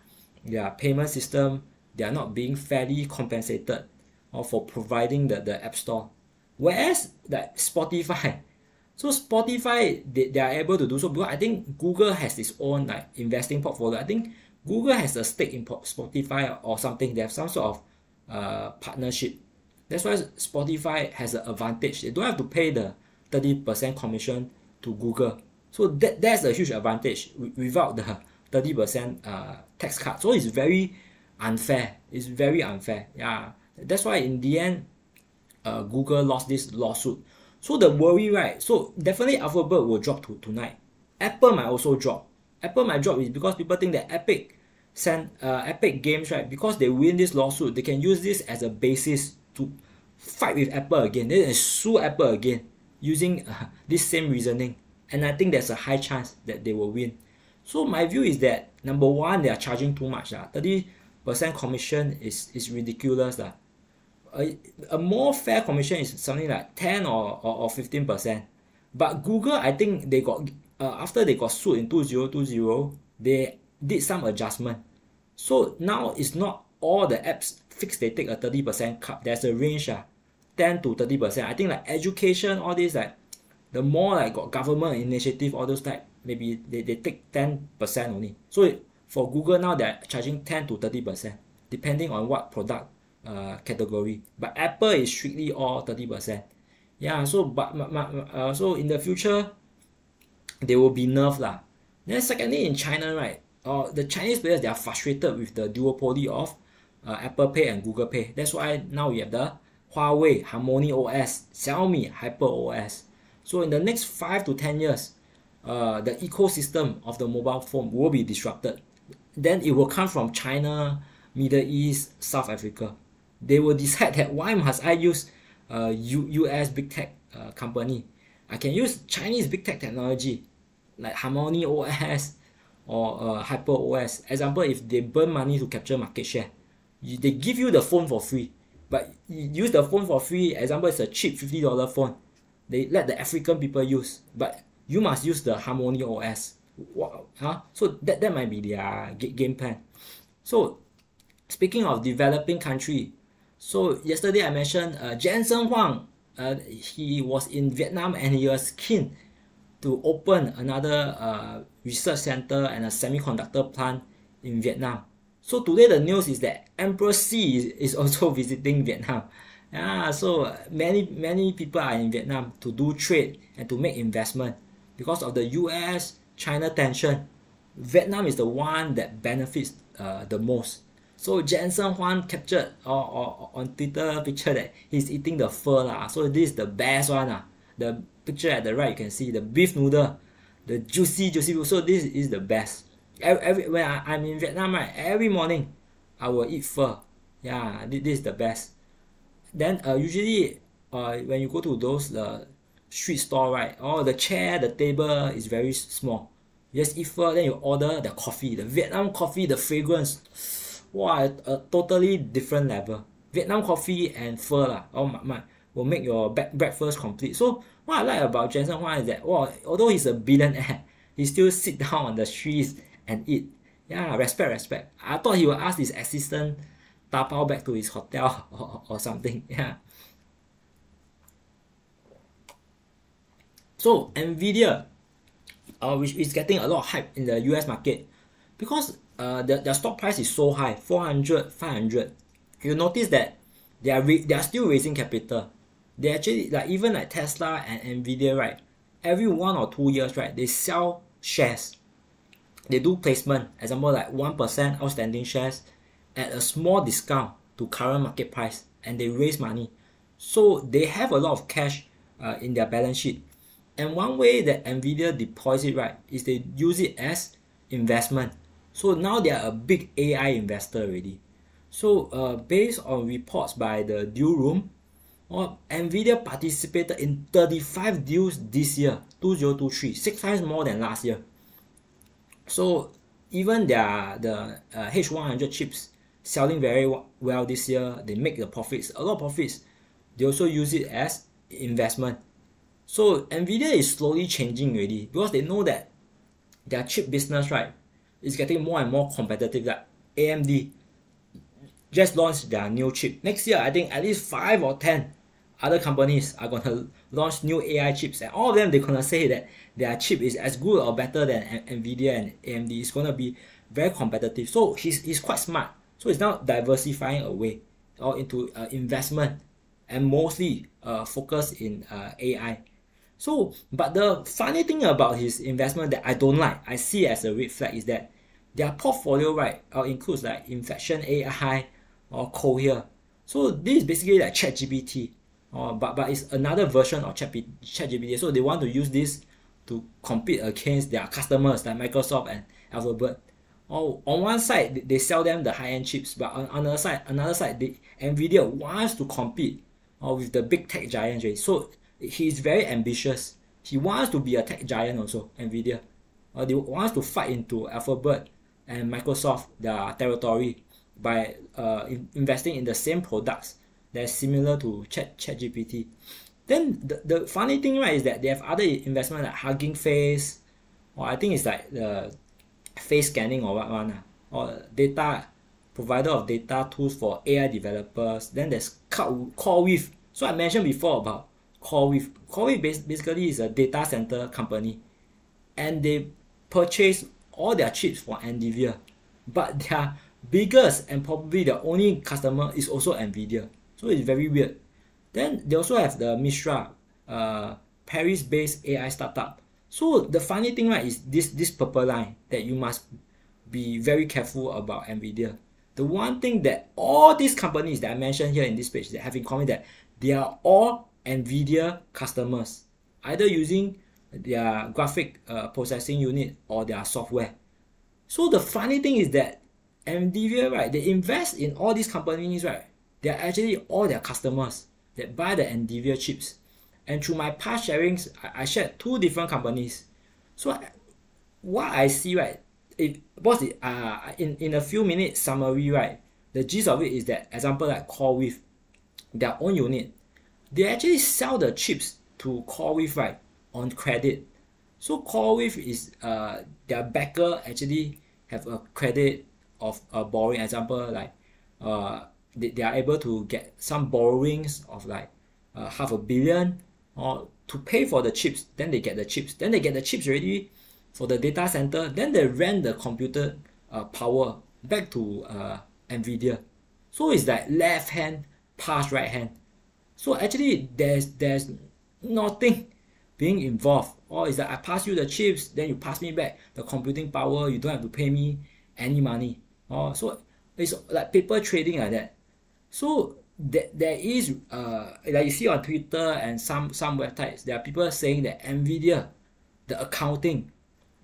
their payment system they are not being fairly compensated or for providing the, the app store. Whereas that spotify so spotify they, they are able to do so because i think google has its own like investing portfolio. I think google has a stake in spotify or something. They have some sort of uh, partnership. That's why spotify has an advantage. They don't have to pay the 30% commission to google. So that, that's a huge advantage without the 30% uh, tax cut. So it's very unfair. It's very unfair. Yeah, that's why in the end, uh, Google lost this lawsuit. So the worry, right? So definitely Alphabet will drop to tonight. Apple might also drop. Apple might drop is because people think that Epic send uh, Epic Games, right? Because they win this lawsuit, they can use this as a basis to fight with Apple again. Then sue Apple again using uh, this same reasoning. And I think there's a high chance that they will win. So my view is that number one, they are charging too much. Uh, 30 percent commission is is ridiculous lah. A, a more fair commission is something like 10 or, or, or 15 percent. But Google, I think they got uh, after they got sued in 2020, they did some adjustment. So now it's not all the apps fixed they take a 30% cut. There's a range uh, 10 to 30%. I think like education, all this like the more like got government initiative, all those type, maybe they, they take 10% only. So for Google now, they're charging 10 to 30%, depending on what product uh, category. But Apple is strictly all 30%. Yeah, so but uh, so in the future, they will be nerfed lah. Then secondly, in China, right, uh, the Chinese players they are frustrated with the duopoly of uh, Apple Pay and Google Pay. That's why now we have the Huawei Harmony OS, Xiaomi Hyper OS. So in the next five to ten years, uh, the ecosystem of the mobile phone will be disrupted then it will come from China, Middle East, South Africa. They will decide that why must I use US big tech uh, company? I can use Chinese big tech technology like Harmony OS or uh, Hyper OS. Example, if they burn money to capture market share, they give you the phone for free. But you use the phone for free, example, it's a cheap $50 phone. They let the African people use, but you must use the Harmony OS huh? so that that might be their game plan So speaking of developing country, so yesterday I mentioned uh, Jensen Huang. Uh, he was in Vietnam and he was keen to open another uh, research center and a semiconductor plant in Vietnam. So today the news is that Emperor Xi is, is also visiting Vietnam. Yeah, so many many people are in Vietnam to do trade and to make investment because of the U.S. China tension. Vietnam is the one that benefits uh, the most. So Jensen Huang captured or, on Twitter picture that he's eating the pho lah. So this is the best one lah. The picture at the right you can see the beef noodle, the juicy juicy. So this is the best. Every, every when I, I'm in Vietnam right, every morning I will eat pho. Yeah, this, this is the best. Then uh, usually uh, when you go to those uh, street store right, oh the chair, the table is very small. You just eat pho, then you order the coffee, the Vietnam coffee, the fragrance. Wow, a, totally different level. Vietnam coffee and pho lah. Oh my, my will make your breakfast complete. So what I like about Jensen Huang is that wow, although he's a billionaire, he still sit down on the streets and eat. Yeah, respect, respect. I thought he would ask his assistant tapao back to his hotel or, or something. Yeah. So Nvidia, uh, which is getting a lot of hype in the US market because uh, the, their stock price is so high 400 500 you notice that they are they are still raising capital. They actually like even like tesla and nvidia right every one or two years right they sell shares. They do placement example like 1% outstanding shares at a small discount to current market price and they raise money. So they have a lot of cash uh, in their balance sheet and one way that nvidia deploys it right is they use it as investment so now they are a big AI investor already. So uh, based on reports by the Dealroom, well, Nvidia participated in 35 deals this year, 2023, six times more than last year. So even their the uh, H100 chips selling very well this year, they make the profits, a lot of profits. They also use it as investment. So Nvidia is slowly changing already because they know that their chip business, right, is getting more and more competitive. Like AMD just launched their new chip. Next year, I think at least five or ten other companies are going to launch new AI chips, and all of them they're to say that their chip is as good or better than Nvidia and AMD. It's going to be very competitive. So he's, he's quite smart. So he's now diversifying away or into uh, investment and mostly uh, focus in uh, AI. So, but the funny thing about his investment that I don't like, I see as a red flag is that their portfolio, right, uh, includes like Inflection AI or Cohere. So this is basically like ChatGPT, uh, but but it's another version of Chat ChatGPT. So they want to use this to compete against their customers like Microsoft and Alphabet. Oh, on one side they sell them the high-end chips, but on, on another side, another side, the Nvidia wants to compete uh, with the big tech giants. Right? So he's very ambitious. He wants to be a tech giant also, Nvidia. Uh, they wants to fight into Alphabet and Microsoft their territory by uh, in investing in the same products that's similar to Chat ChatGPT. Then the, the funny thing right is that they have other investment like Hugging Face, or I think it's like the face scanning or what one, uh, or data provider of data tools for AI developers. Then there's CoreWeave. So I mentioned before about CoreWeave. CoreWeave basically is a data center company, and they purchase all their chips for NVIDIA, but their biggest and probably the only customer is also NVIDIA. So it's very weird. Then they also have the Mistral, uh, Paris-based AI startup. So the funny thing, right, is this this purple line that you must be very careful about NVIDIA. The one thing that all these companies that I mentioned here in this page that have in common that they are all NVIDIA customers, either using their graphic uh, processing unit or their software. So the funny thing is that NVIDIA, right, they invest in all these companies, right? They're actually all their customers that buy the NVIDIA chips. And through my past sharings, I, shared two different companies. So what I see, right, it was uh in, in a few minutes summary, right? The gist of it is that example like CoreWeave, their own unit, they actually sell the chips to CoreWeave, right, on credit. So CoreWeave is uh, their backer actually have a credit of a borrowing. Example like uh they, they are able to get some borrowings of like uh, half a billion or to pay for the chips. Then they get the chips. Then they get the chips ready for the data center. Then they rent the computer uh, power back to uh, Nvidia. So it's like left hand pass right hand. So actually there's there's nothing being involved. Or is that I pass you the chips, then you pass me back the computing power. You don't have to pay me any money. Oh, so it's like paper trading like that. So there, there is uh like you see on Twitter and some some websites, there are people saying that Nvidia, the accounting,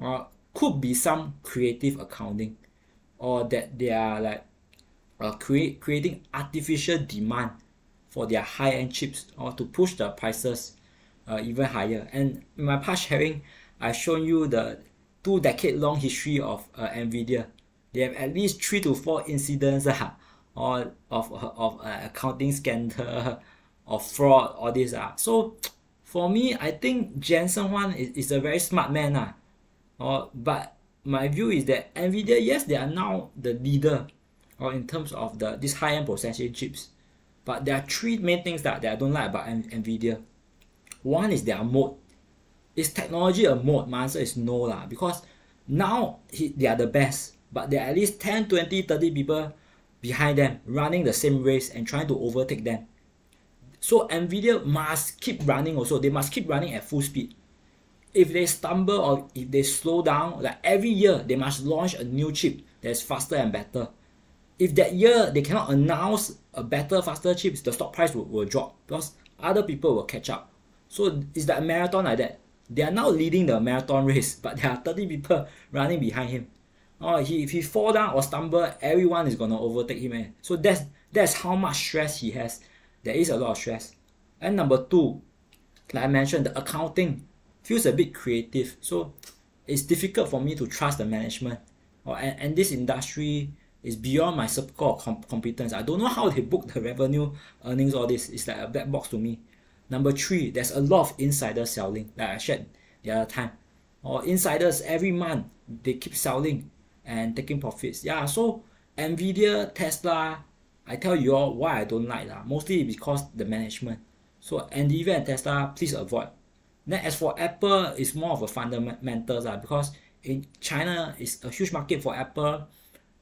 uh, could be some creative accounting, or that they are like uh, create creating artificial demand for their high-end chips or to push the prices uh, even higher. And in my past sharing, I've shown you the two decade long history of uh, NVIDIA. They have at least three to four incidents uh, or of, of uh, accounting scandal, of fraud, all this. Uh. So for me, I think Jensen Huang is, is a very smart man. Uh. Uh, but my view is that NVIDIA, yes, they are now the leader or in terms of the this high-end processing chips. But there are three main things that, that I don't like about NVIDIA. One is their mode. Is technology a mode? My answer is no lah. Because now he, they are the best. But there are at least 10, 20, 30 people behind them running the same race and trying to overtake them. So NVIDIA must keep running also. They must keep running at full speed. If they stumble or if they slow down, like every year, they must launch a new chip that's faster and better. If that year they cannot announce a better, faster chips, the stock price will, will drop because other people will catch up. So it's like a marathon like that. They are now leading the marathon race, but there are 30 people running behind him. Oh, he, if he fall down or stumble, everyone is gonna overtake him. Eh? So that's that's how much stress he has. There is a lot of stress. And number two, like I mentioned, the accounting feels a bit creative. So it's difficult for me to trust the management. Oh, and, and this industry is beyond my of com- competence. I don't know how they book the revenue, earnings, all this. It's like a black box to me. Number three, there's a lot of insider selling like I shared the other time. Or insiders every month they keep selling and taking profits. Yeah, so Nvidia, Tesla, I tell you all why I don't like lah. Mostly because the management. So Nvidia and Tesla, please avoid. Then as for Apple, it's more of a fundamentals because in China it's a huge market for Apple.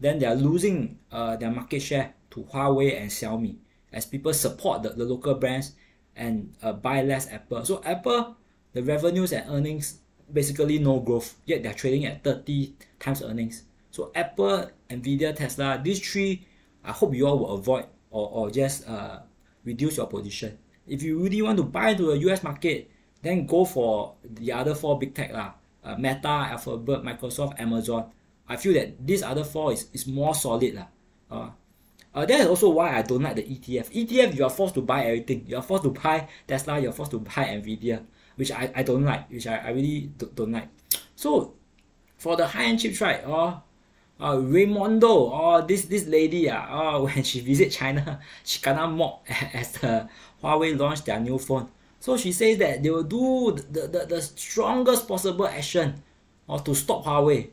Then they are losing uh, their market share to Huawei and Xiaomi as people support the, the local brands and uh, buy less Apple. So Apple, the revenues and earnings basically no growth, yet they're trading at 30 times earnings. So Apple, Nvidia, Tesla, these three, I hope you all will avoid or, or just uh, reduce your position. If you really want to buy into the US market, then go for the other four big tech lah. Uh, Meta, Alphabet, Microsoft, Amazon. I feel that these other four is, is more solid. Uh, uh, that is also why I don't like the ETF. ETF, you are forced to buy everything. You are forced to buy Tesla, you're forced to buy Nvidia, which I, I don't like, which I, I really don't, don't like. So, for the high-end chips, right, oh, uh, Raimondo, oh, this, this lady, uh, oh, when she visit China, she cannot mock as the Huawei launched their new phone. So she says that they will do the, the, the strongest possible action or to stop Huawei.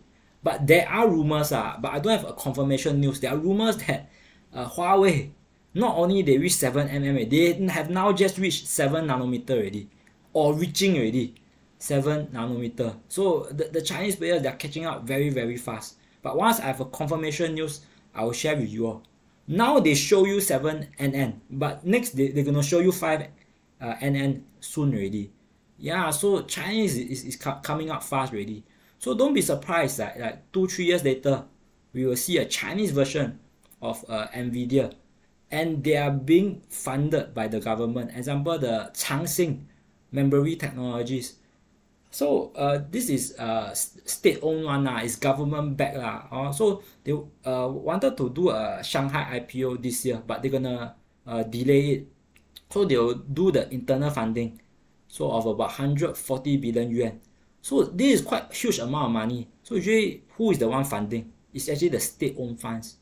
But there are rumors, uh, but I don't have a confirmation news. There are rumors that uh, Huawei, not only they reach 7 mm, they have now just reached 7 nanometer already, or reaching already 7 nanometer. So the, the Chinese players, they're catching up very, very fast. But once I have a confirmation news, I will share with you all. Now they show you 7 NN, but next they, they're gonna show you 5 uh, NN soon already. Yeah, so Chinese is, is, is coming up fast already. So don't be surprised that like two, three years later, we will see a Chinese version of uh, NVIDIA and they are being funded by the government. Example, the Changxin Memory Technologies. So uh, this is uh, state-owned one, lah. it's government-backed. lah. Uh, so they uh, wanted to do a Shanghai IPO this year, but they're gonna uh, delay it. So they'll do the internal funding, so of about 140 billion yuan. So this is quite huge amount of money. So usually, who is the one funding? It's actually the state-owned funds.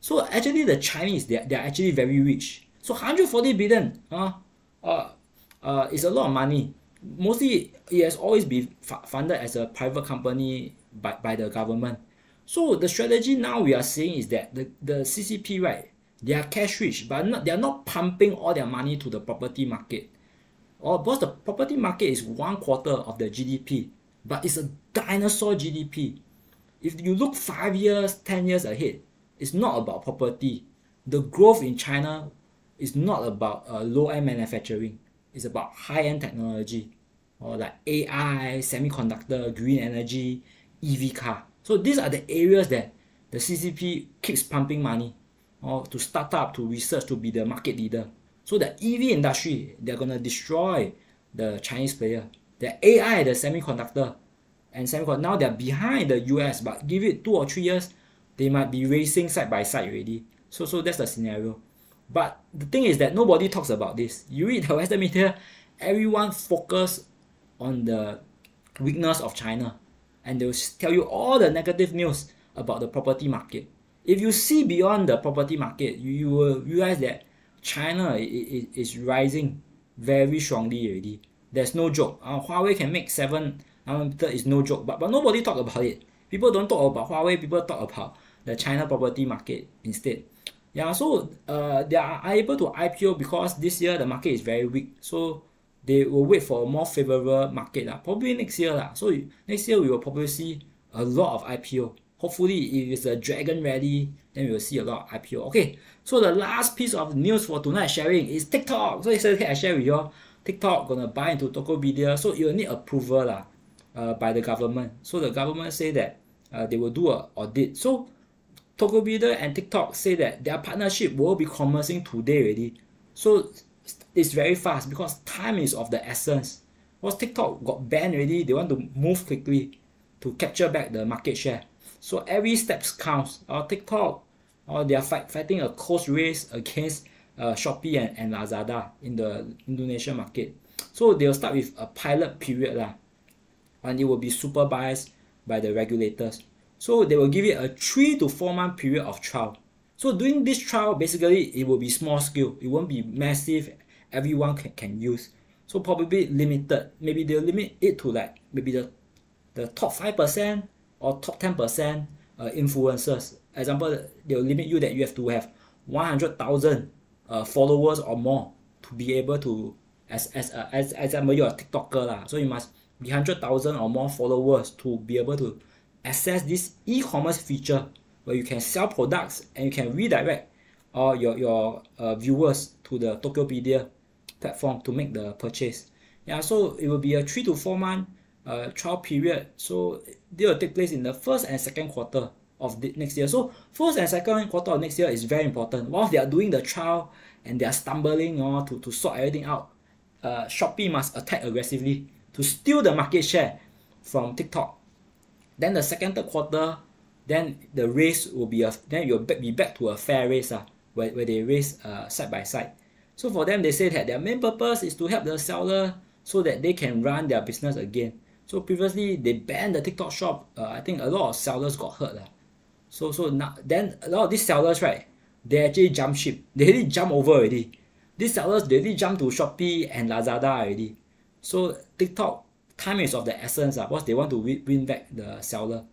So actually the Chinese, they're, they're actually very rich. So 140 billion uh, uh, uh, is a lot of money. Mostly it has always been funded as a private company by, by the government. So the strategy now we are seeing is that the, the CCP, right, they are cash rich, but not, they are not pumping all their money to the property market. Or because the property market is one quarter of the GDP, but it's a dinosaur GDP. If you look five years, ten years ahead, it's not about property. The growth in China is not about uh, low-end manufacturing. It's about high-end technology, or like AI, semiconductor, green energy, EV car. So these are the areas that the CCP keeps pumping money, or to start up, to research, to be the market leader. So the EV industry, they're gonna destroy the Chinese player. The AI, the semiconductor, and semiconductor, now they're behind the US, but give it two or three years, they might be racing side by side already. So so that's the scenario. But the thing is that nobody talks about this. You read the Western media, everyone focus on the weakness of China, and they will tell you all the negative news about the property market. If you see beyond the property market, you, you will realize that China is, is rising very strongly already. There's no joke. Uh, Huawei can make seven nanometer is no joke, but, but nobody talk about it. People don't talk about Huawei, people talk about the China property market instead. Yeah, so uh, they are able to IPO because this year the market is very weak. So they will wait for a more favorable market. Uh, probably next year. Uh. So next year we will probably see a lot of IPO. Hopefully if it's a dragon rally, then we will see a lot of IPO. Okay, so the last piece of news for tonight sharing is TikTok. So yesterday I share with you all, TikTok gonna buy into Tokopedia. So you will need approval lah, uh, by the government. So the government say that uh, they will do a audit. So Tokopedia and TikTok say that their partnership will be commencing today already. So it's very fast because time is of the essence. Once TikTok got banned already, they want to move quickly to capture back the market share. So every step counts. Our TikTok, or they are fight, fighting a close race against uh, Shopee and, and Lazada in the Indonesian market. So they'll start with a pilot period lah, and it will be supervised by the regulators. So they will give it a three to four month period of trial. So during this trial, basically it will be small scale. It won't be massive. Everyone can, can use. So probably limited. Maybe they'll limit it to like maybe the the top five percent or top ten percent uh, influencers. Example, they'll limit you that you have to have one hundred thousand uh, followers or more to be able to as as uh, as example you're a TikToker lah. So you must be hundred thousand or more followers to be able to access this e-commerce feature where you can sell products and you can redirect all your, your uh, viewers to the Tokopedia platform to make the purchase. Yeah, so it will be a three to four month uh, trial period. So they will take place in the first and second quarter of the next year. So first and second quarter of next year is very important. While they are doing the trial and they are stumbling know, to, to sort everything out, uh, Shopee must attack aggressively to steal the market share from TikTok. Then the second third quarter then the race will be a then you'll be back to a fair race uh, where, where they race uh, side by side. So for them they say that their main purpose is to help the seller so that they can run their business again. So previously they banned the tiktok shop. Uh, i think a lot of sellers got hurt uh. so so now then a lot of these sellers right they actually jump ship they really jump over already these sellers they really jump to shopee and lazada already so tiktok time is of the essence uh, because they want to win back the seller.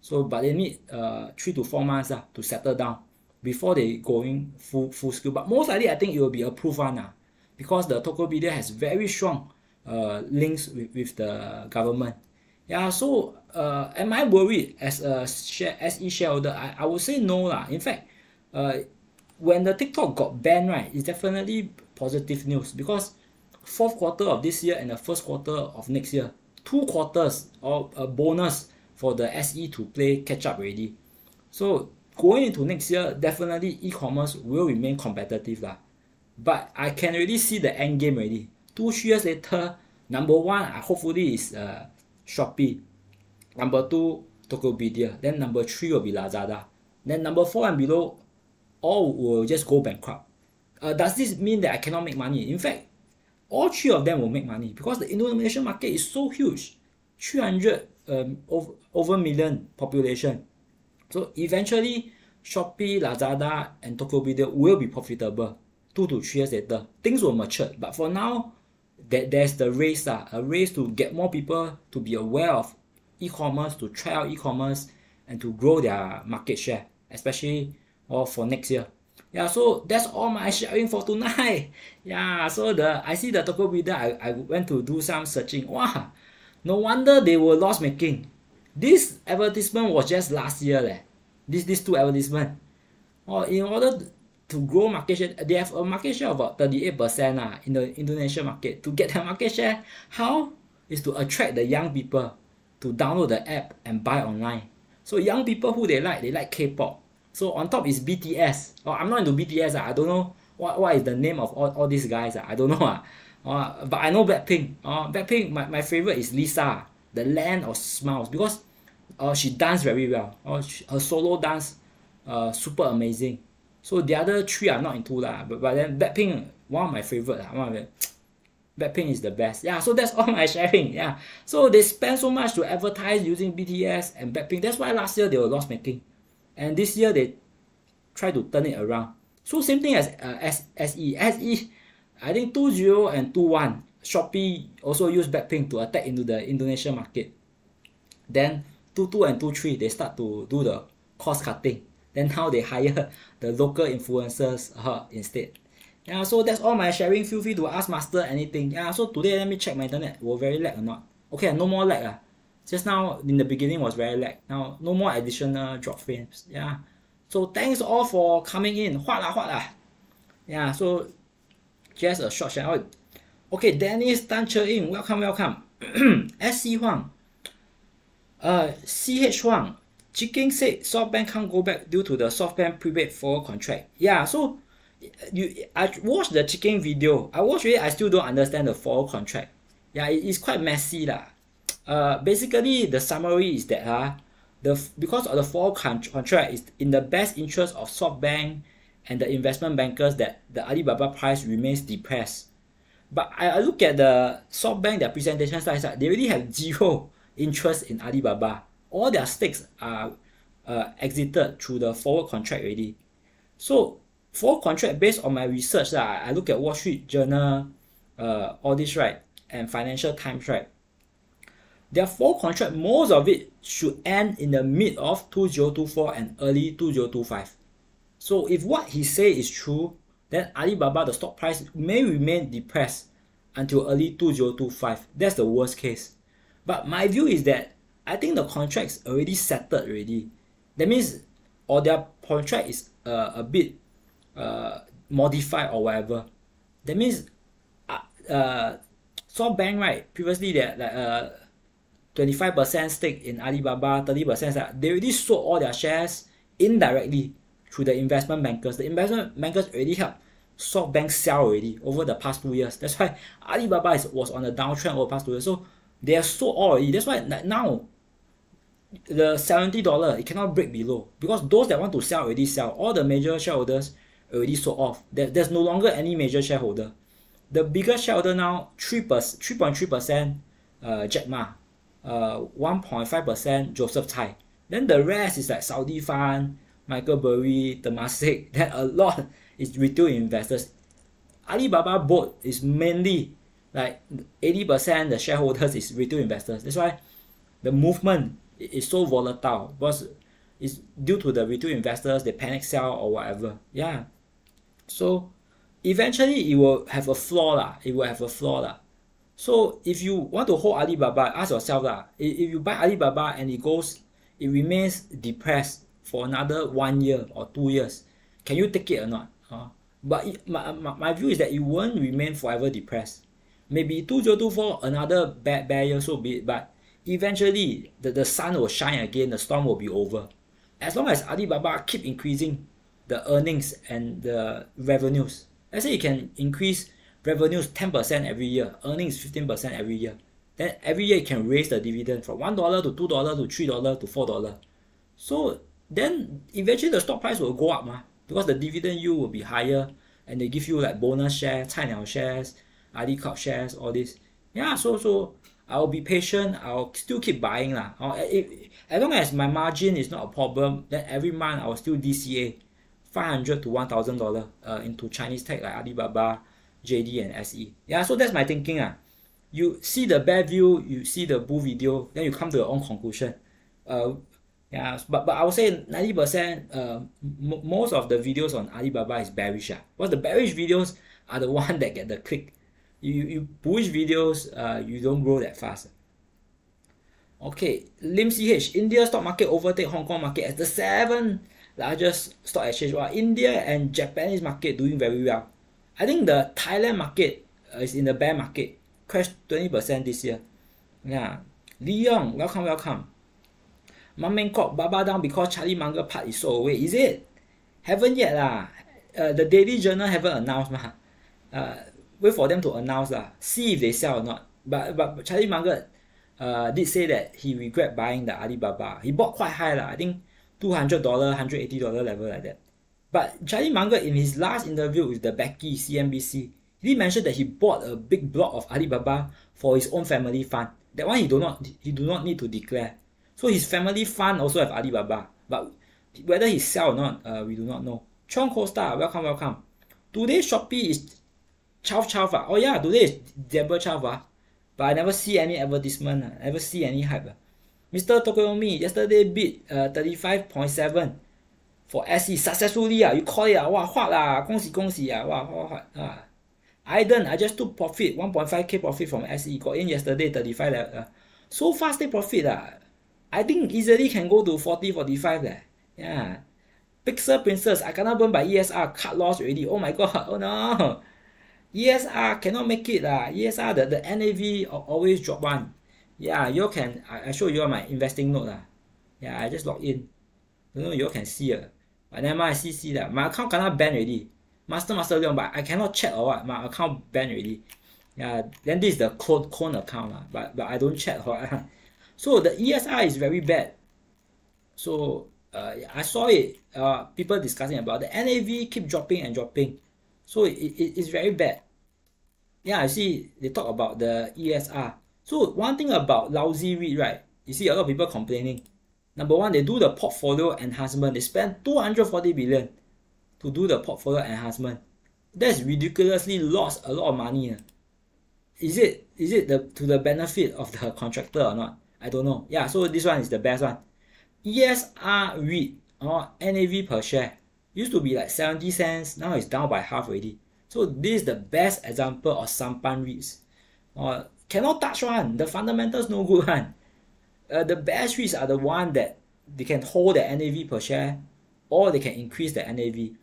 So but they need uh three to four months uh, to settle down before they going full full scale. But most likely I think it will be approved one uh, because the Tokopedia has very strong uh links with, with the government. Yeah, so uh am I worried as a share SE shareholder? I, I would say no lah. In fact, uh when the TikTok got banned, right, it's definitely positive news because fourth quarter of this year and the first quarter of next year, two quarters or a bonus for the SE to play catch up already. So going into next year, definitely e-commerce will remain competitive lah. But I can already see the end game already. Two three years later, number one hopefully is uh, Shopee. Number two, Tokopedia. Then number three will be Lazada. Then number four and below, all will just go bankrupt. Uh, does this mean that I cannot make money? In fact, all three of them will make money because the Indonesian market is so huge 300 um, over, over million population so eventually Shopee, Lazada and Tokopedia will be profitable two to three years later things will mature but for now that there's the race uh, a race to get more people to be aware of e-commerce to try out e-commerce and to grow their market share, especially or for next year. Yeah, so that's all my sharing for tonight. Yeah, so the I see the Tokopedia, I, I went to do some searching. Wow, no wonder they were loss making. This advertisement was just last year. Leh. This these two advertisement. Oh, in order to grow market share, they have a market share of about 38% uh, in the Indonesian market. To get their market share, how? Is to attract the young people to download the app and buy online. So young people who they like, they like K-pop. So on top is BTS. Oh, I'm not into BTS. Uh, I don't know what, what is the name of all, all these guys. Uh, I don't know. Uh. Uh, but I know Blackpink. Uh, Blackpink, my, my favorite is Lisa, the land of smiles, because uh, she dance very well. Uh, she, her solo dance, uh, super amazing. So the other three I'm not into lah. But, but then Blackpink, one of my favorite. Uh, one of Blackpink is the best. Yeah, so that's all my sharing. Yeah. So they spend so much to advertise using BTS and Blackpink. That's why last year they were loss making. And this year they try to turn it around. So same thing as uh, SE. SE, I think 20 and 21. Shopee also use Blackpink to attack into the Indonesian market. Then 22 and 23, they start to do the cost cutting. Then now they hire the local influencers uh, instead. Yeah, so that's all my sharing. Feel free to ask master anything. Yeah, so today let me check my internet. Will very lag or not? Okay, no more lag. Uh. Just now in the beginning was very lag. Now no more additional drop frames. Yeah. So thanks all for coming in. What lah, what lah. Yeah, so just a short shout out. Okay, Dennis Tan Che In, welcome, welcome. SC Huang. Uh, CH Huang. Chicken said SoftBank can't go back due to the SoftBank prepaid forward contract. Yeah, so you I watched the chicken video. I watched it. I still don't understand the forward contract. Yeah, it, it's quite messy lah. Uh, basically the summary is that uh, the because of the forward con- contract is in the best interest of SoftBank and the investment bankers that the Alibaba price remains depressed. But I, I look at the SoftBank their presentation slides. Uh, they really have zero interest in Alibaba. All their stakes are uh, exited through the forward contract already. So for contract based on my research lah, I look at Wall Street Journal, uh, all this right, and Financial Times right. Their forward contract, most of it should end in the mid of 2024 and early 2025. So if what he say is true, then Alibaba the stock price may remain depressed until early 2025. That's the worst case. But my view is that I think the contract's already settled already. That means or their contract is uh, a bit uh, modify or whatever. That means uh, uh SoftBank right previously like uh 25% stake in Alibaba, 30% they already sold all their shares indirectly through the investment bankers. The investment bankers already helped SoftBank sell already over the past two years. That's why Alibaba is, was on a downtrend over the past two years. So they are sold already. That's why now the $70 it cannot break below because those that want to sell already sell. All the major shareholders already sold off. There, there's no longer any major shareholder. The biggest shareholder now, 3 3.3% uh, Jack Ma, Uh, 1.5% Joseph Tsai. Then the rest is like Saudi Fund, Michael Burry, Temasek. That a lot is retail investors. Alibaba board is mainly like 80% the shareholders is retail investors. That's why the movement is so volatile because it's due to the retail investors, they panic sell or whatever. Yeah. So eventually it will have a flaw lah. It will have a flaw lah. So if you want to hold Alibaba, ask yourself lah. If you buy Alibaba and it goes, it remains depressed for another one year or two years, can you take it or not? Uh, but it, my, my, my view is that it won't remain forever depressed. Maybe 2024 another bad bad year so be it, but eventually the, the sun will shine again, the storm will be over. As long as Alibaba keep increasing the earnings and the revenues. Let's say you can increase revenues 10% every year, earnings 15% every year. Then every year you can raise the dividend from $1 to $2 to $3 to $4. So then eventually the stock price will go up ma, because the dividend yield will be higher and they give you like bonus shares, Cainiao shares, Corp shares, all this. Yeah, so so I'll be patient. I'll still keep buying lah. If, As long as my margin is not a problem, then every month I'll still DCA. 500 to 1000 dollar uh, into Chinese tech like Alibaba, JD and SE. Yeah, so that's my thinking. Ah. You see the bad view, you see the bull video, then you come to your own conclusion. Uh, Yeah, but but I would say 90% uh, most of the videos on Alibaba is bearish. Ah. Because the bearish videos are the one that get the click. You, you bullish videos, uh, you don't grow that fast. Okay, Lim CH, India stock market overtake Hong Kong market as the seventh largest stock exchange. Well, India and Japanese market doing very well. I think the Thailand market uh, is in the bear market, crashed 20% this year. Yeah, Lee Young, welcome, welcome. Mum Kok, Baba down because Charlie Munger part is so away. Is it? Haven't yet lah. Uh, the Daily Journal haven't announced ma. Uh, wait for them to announce lah. See if they sell or not. But but Charlie Munger uh, did say that he regret buying the Alibaba. He bought quite high lah. I think two hundred dollar, hundred eighty dollar level like that. But Charlie Munger in his last interview with the Becky CNBC, he mentioned that he bought a big block of Alibaba for his own family fund. That one he do not he do not need to declare. So his family fund also have Alibaba, but whether he sell or not, uh, we do not know. Chong Costa, welcome, welcome. Today Shopee is 12 12 ah. Oh yeah, today is December 12 ah. But I never see any advertisement, ah. Never see any hype. Ah. Mr. Tokoyomi yesterday bid uh, 35.7 for SE successfully ah. You call it ah, wow, 画啦，恭喜恭喜啊，哇，画画啊。Aiden, I just took profit, 1.5k profit from SE. Got in yesterday, 35 uh, So fast take profit ah. I think easily can go to 40, 45 leh. Yeah. Pixel Princess, I cannot burn by ESR, cut loss already. Oh my god, oh no. ESR cannot make it lah. ESR, the, the NAV always drop one. Yeah, you can, I, I show you my investing note lah. Yeah, I just log in. You know, you can see uh. But then I see, see that. My account cannot ban already. Master, master Leong, but I cannot check or what. My account ban already. Yeah, then this is the clone, clone account lah. But, but I don't check or what. So the ESR is very bad. So uh, I saw it. Uh, people discussing about the NAV keep dropping and dropping. So it, it, it's very bad. Yeah, I see they talk about the ESR. So one thing about lousy REIT, right? You see a lot of people complaining. Number one, they do the portfolio enhancement. They spend 240 billion to do the portfolio enhancement. That's ridiculously lost a lot of money. Is it is it the to the benefit of the contractor or not? I don't know. Yeah, so this one is the best one. ESR REIT or NAV per share used to be like 70 cents, now it's down by half already. So this is the best example of Sampan REITs. Uh, cannot touch one, the fundamentals no good one. Uh, the REITs are the one that they can hold the NAV per share or they can increase the NAV.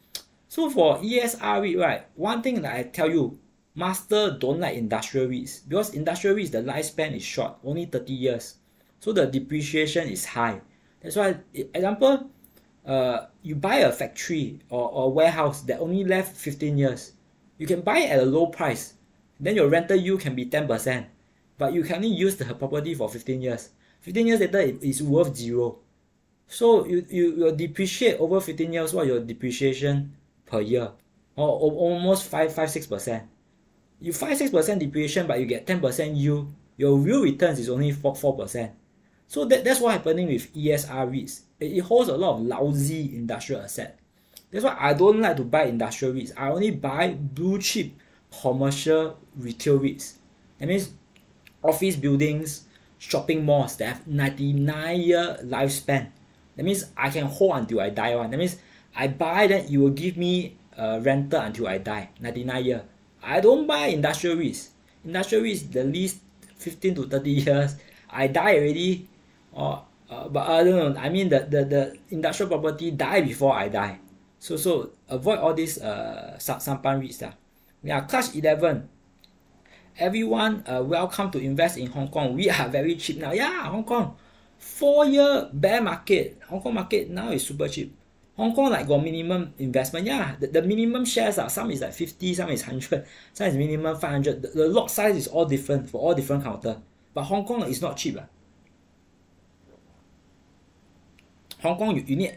So for ESR REIT, right, one thing that I tell you, master don't like industrial REITs because industrial REITs, the lifespan is short, only 30 years. So the depreciation is high. That's why, example, uh, you buy a factory or, or warehouse that only left 15 years. You can buy it at a low price. Then your rental yield can be 10%. But you can only use the property for 15 years. 15 years later, it is worth zero. So you, you, you depreciate over 15 years, what your depreciation per year? Or, or almost 5, 5, 6%. You 5, 6% depreciation, but you get 10% yield. Your real returns is only 4, 4%. So that, that's what happening with ESR REITs. It, it holds a lot of lousy industrial asset. That's why I don't like to buy industrial REITs. I only buy blue chip commercial retail REITs. That means office buildings, shopping malls that have 99 year lifespan. That means I can hold until I die one. That means I buy then you will give me a rental until I die, 99 year. I don't buy industrial REITs. Industrial REITs the least 15 to 30 years. I die already, or uh, but I don't know. I mean the, the the industrial property die before I die. So so avoid all these uh sampan REITs. Uh. Yeah, class eleven. Everyone uh, welcome to invest in Hong Kong. We are very cheap now. Yeah, Hong Kong. Four year bear market. Hong Kong market now is super cheap. Hong Kong like got minimum investment. Yeah, the, the minimum shares are some is like 50, some is 100, some is minimum 500. The, the lot size is all different for all different counter. But Hong Kong is not cheap. Uh. Hong Kong, you, you need,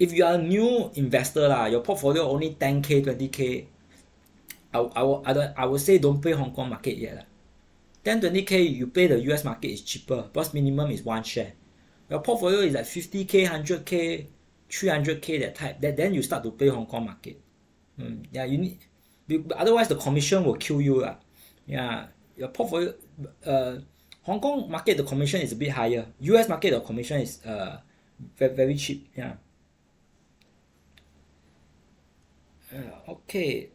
if you are a new investor, lah, your portfolio only 10k, 20k, I, I, I, I would say don't play Hong Kong market yet. Lah. 10, 20k, you play the US market is cheaper because minimum is one share. Your portfolio is like 50k, 100k, 300k that type. That, then you start to play Hong Kong market. Mm, yeah, you need, otherwise the commission will kill you. Lah. Yeah, your portfolio, uh, Hong Kong market the commission is a bit higher. US market the commission is uh very, very cheap. Yeah. Uh, okay.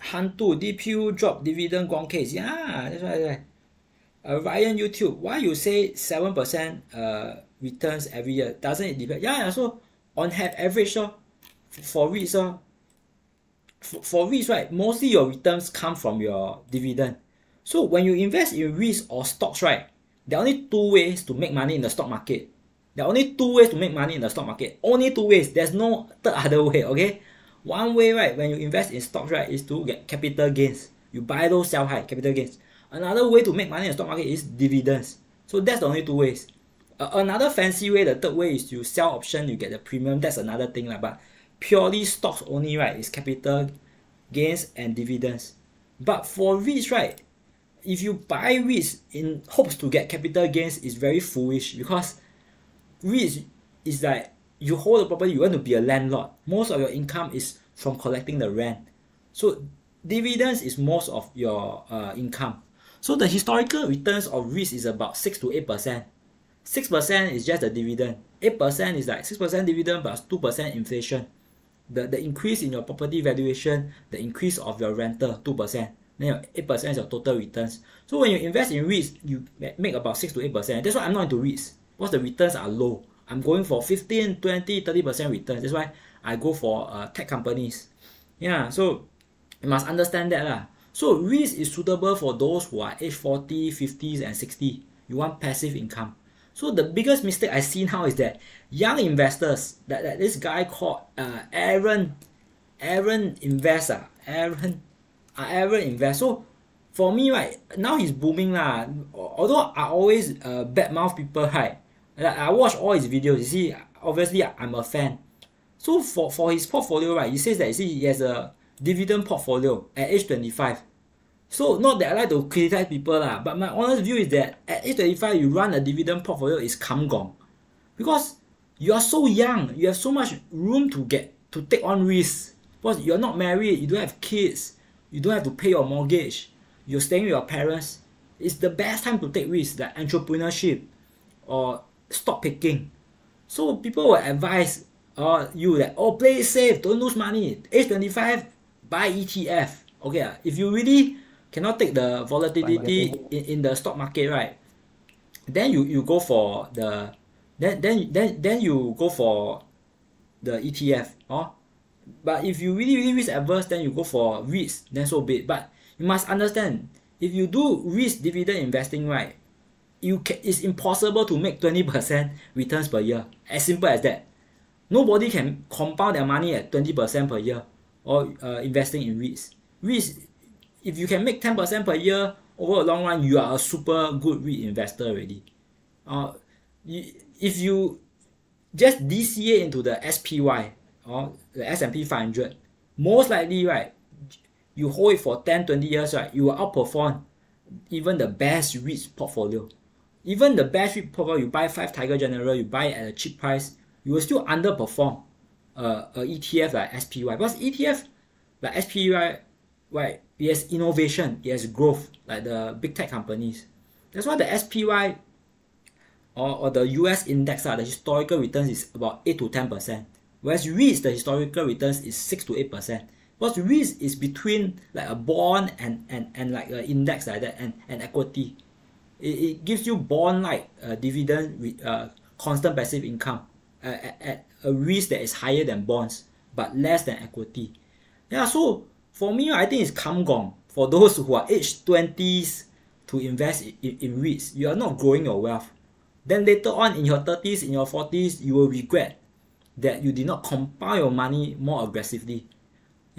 Hantu DPU drop dividend gone case. Yeah, that's right. Uh, Ryan YouTube, why you say seven percent uh returns every year? Doesn't it depend? Yeah, yeah. So on have average, so for REITs, uh, for, for right, mostly your returns come from your dividend. So when you invest in REITs or stocks, right, there are only two ways to make money in the stock market. There are only two ways to make money in the stock market. Only two ways. There's no third other way, okay? One way, right, when you invest in stocks, right, is to get capital gains. You buy low, sell high, capital gains. Another way to make money in the stock market is dividends. So that's the only two ways. Uh, another fancy way, the third way is you sell option, you get the premium. That's another thing, like, but purely stocks only, right, is capital gains and dividends. But for REITs, right, if you buy REITs in hopes to get capital gains, is very foolish because REITs is like you hold a property, you want to be a landlord. Most of your income is from collecting the rent. So dividends is most of your uh, income. So the historical returns of REITs is about 6 to 8%. 6% is just the dividend. 8% is like 6% dividend plus 2% inflation. The, the increase in your property valuation, the increase of your rental, 2%. Then your 8% is your total returns. So when you invest in REITs, you make about 6 to 8%. That's why I'm not into REITs. Because the returns are low. I'm going for 15, 20, 30% returns. That's why I go for uh, tech companies. Yeah, so you must understand that. Lah. So REITs is suitable for those who are age 40, 50s, and 60. You want passive income. So the biggest mistake I see now is that young investors, that, that this guy called uh, Aaron, Aaron Investor, Aaron, uh, Aaron Invest. So for me, right, now he's booming lah. Although I always uh, badmouth people, right, I watch all his videos. You see, obviously I'm a fan. So for, for his portfolio, right, he says that you see he has a dividend portfolio at age 25. So not that I like to criticize people lah, but my honest view is that at age 25 you run a dividend portfolio is come gong. Because you are so young, you have so much room to get to take on risks. Because you're not married, you don't have kids, you don't have to pay your mortgage, you're staying with your parents. It's the best time to take risks like entrepreneurship or stock picking. So people will advise uh, you that oh play safe, don't lose money. Age 25, buy ETF. Okay, uh, if you really cannot take the volatility in, in the stock market, right? Then you, you go for the then then then then you go for the ETF. Oh? But if you really really risk averse, then you go for risk. then so big. But you must understand if you do risk dividend investing, right? You can, it's impossible to make 20% returns per year. As simple as that. Nobody can compound their money at 20% per year or uh, investing in REITs. REITs, if you can make 10% per year over a long run, you are a super good REIT investor already. Uh, if you just DCA into the SPY or the S&P 500, most likely, right, you hold it for 10, 20 years, right, you will outperform even the best REITs portfolio even the best REIT portfolio, you buy five Tiger General, you buy at a cheap price, you will still underperform uh, a ETF like SPY. Because ETF like SPY, right, it has innovation, it has growth, like the big tech companies. That's why the SPY or, or the US index, uh, the historical returns is about 8 to 10%. Whereas REITs, the historical returns is 6 to 8%. Because REITs is between like a bond and, and, and like an index like that and, and equity it, it gives you bond-like uh, dividend uh, constant passive income at, at a risk that is higher than bonds but less than equity. Yeah, so for me, I think it's come gone for those who are age 20s to invest in, in, REITs. You are not growing your wealth. Then later on in your 30s, in your 40s, you will regret that you did not compound your money more aggressively.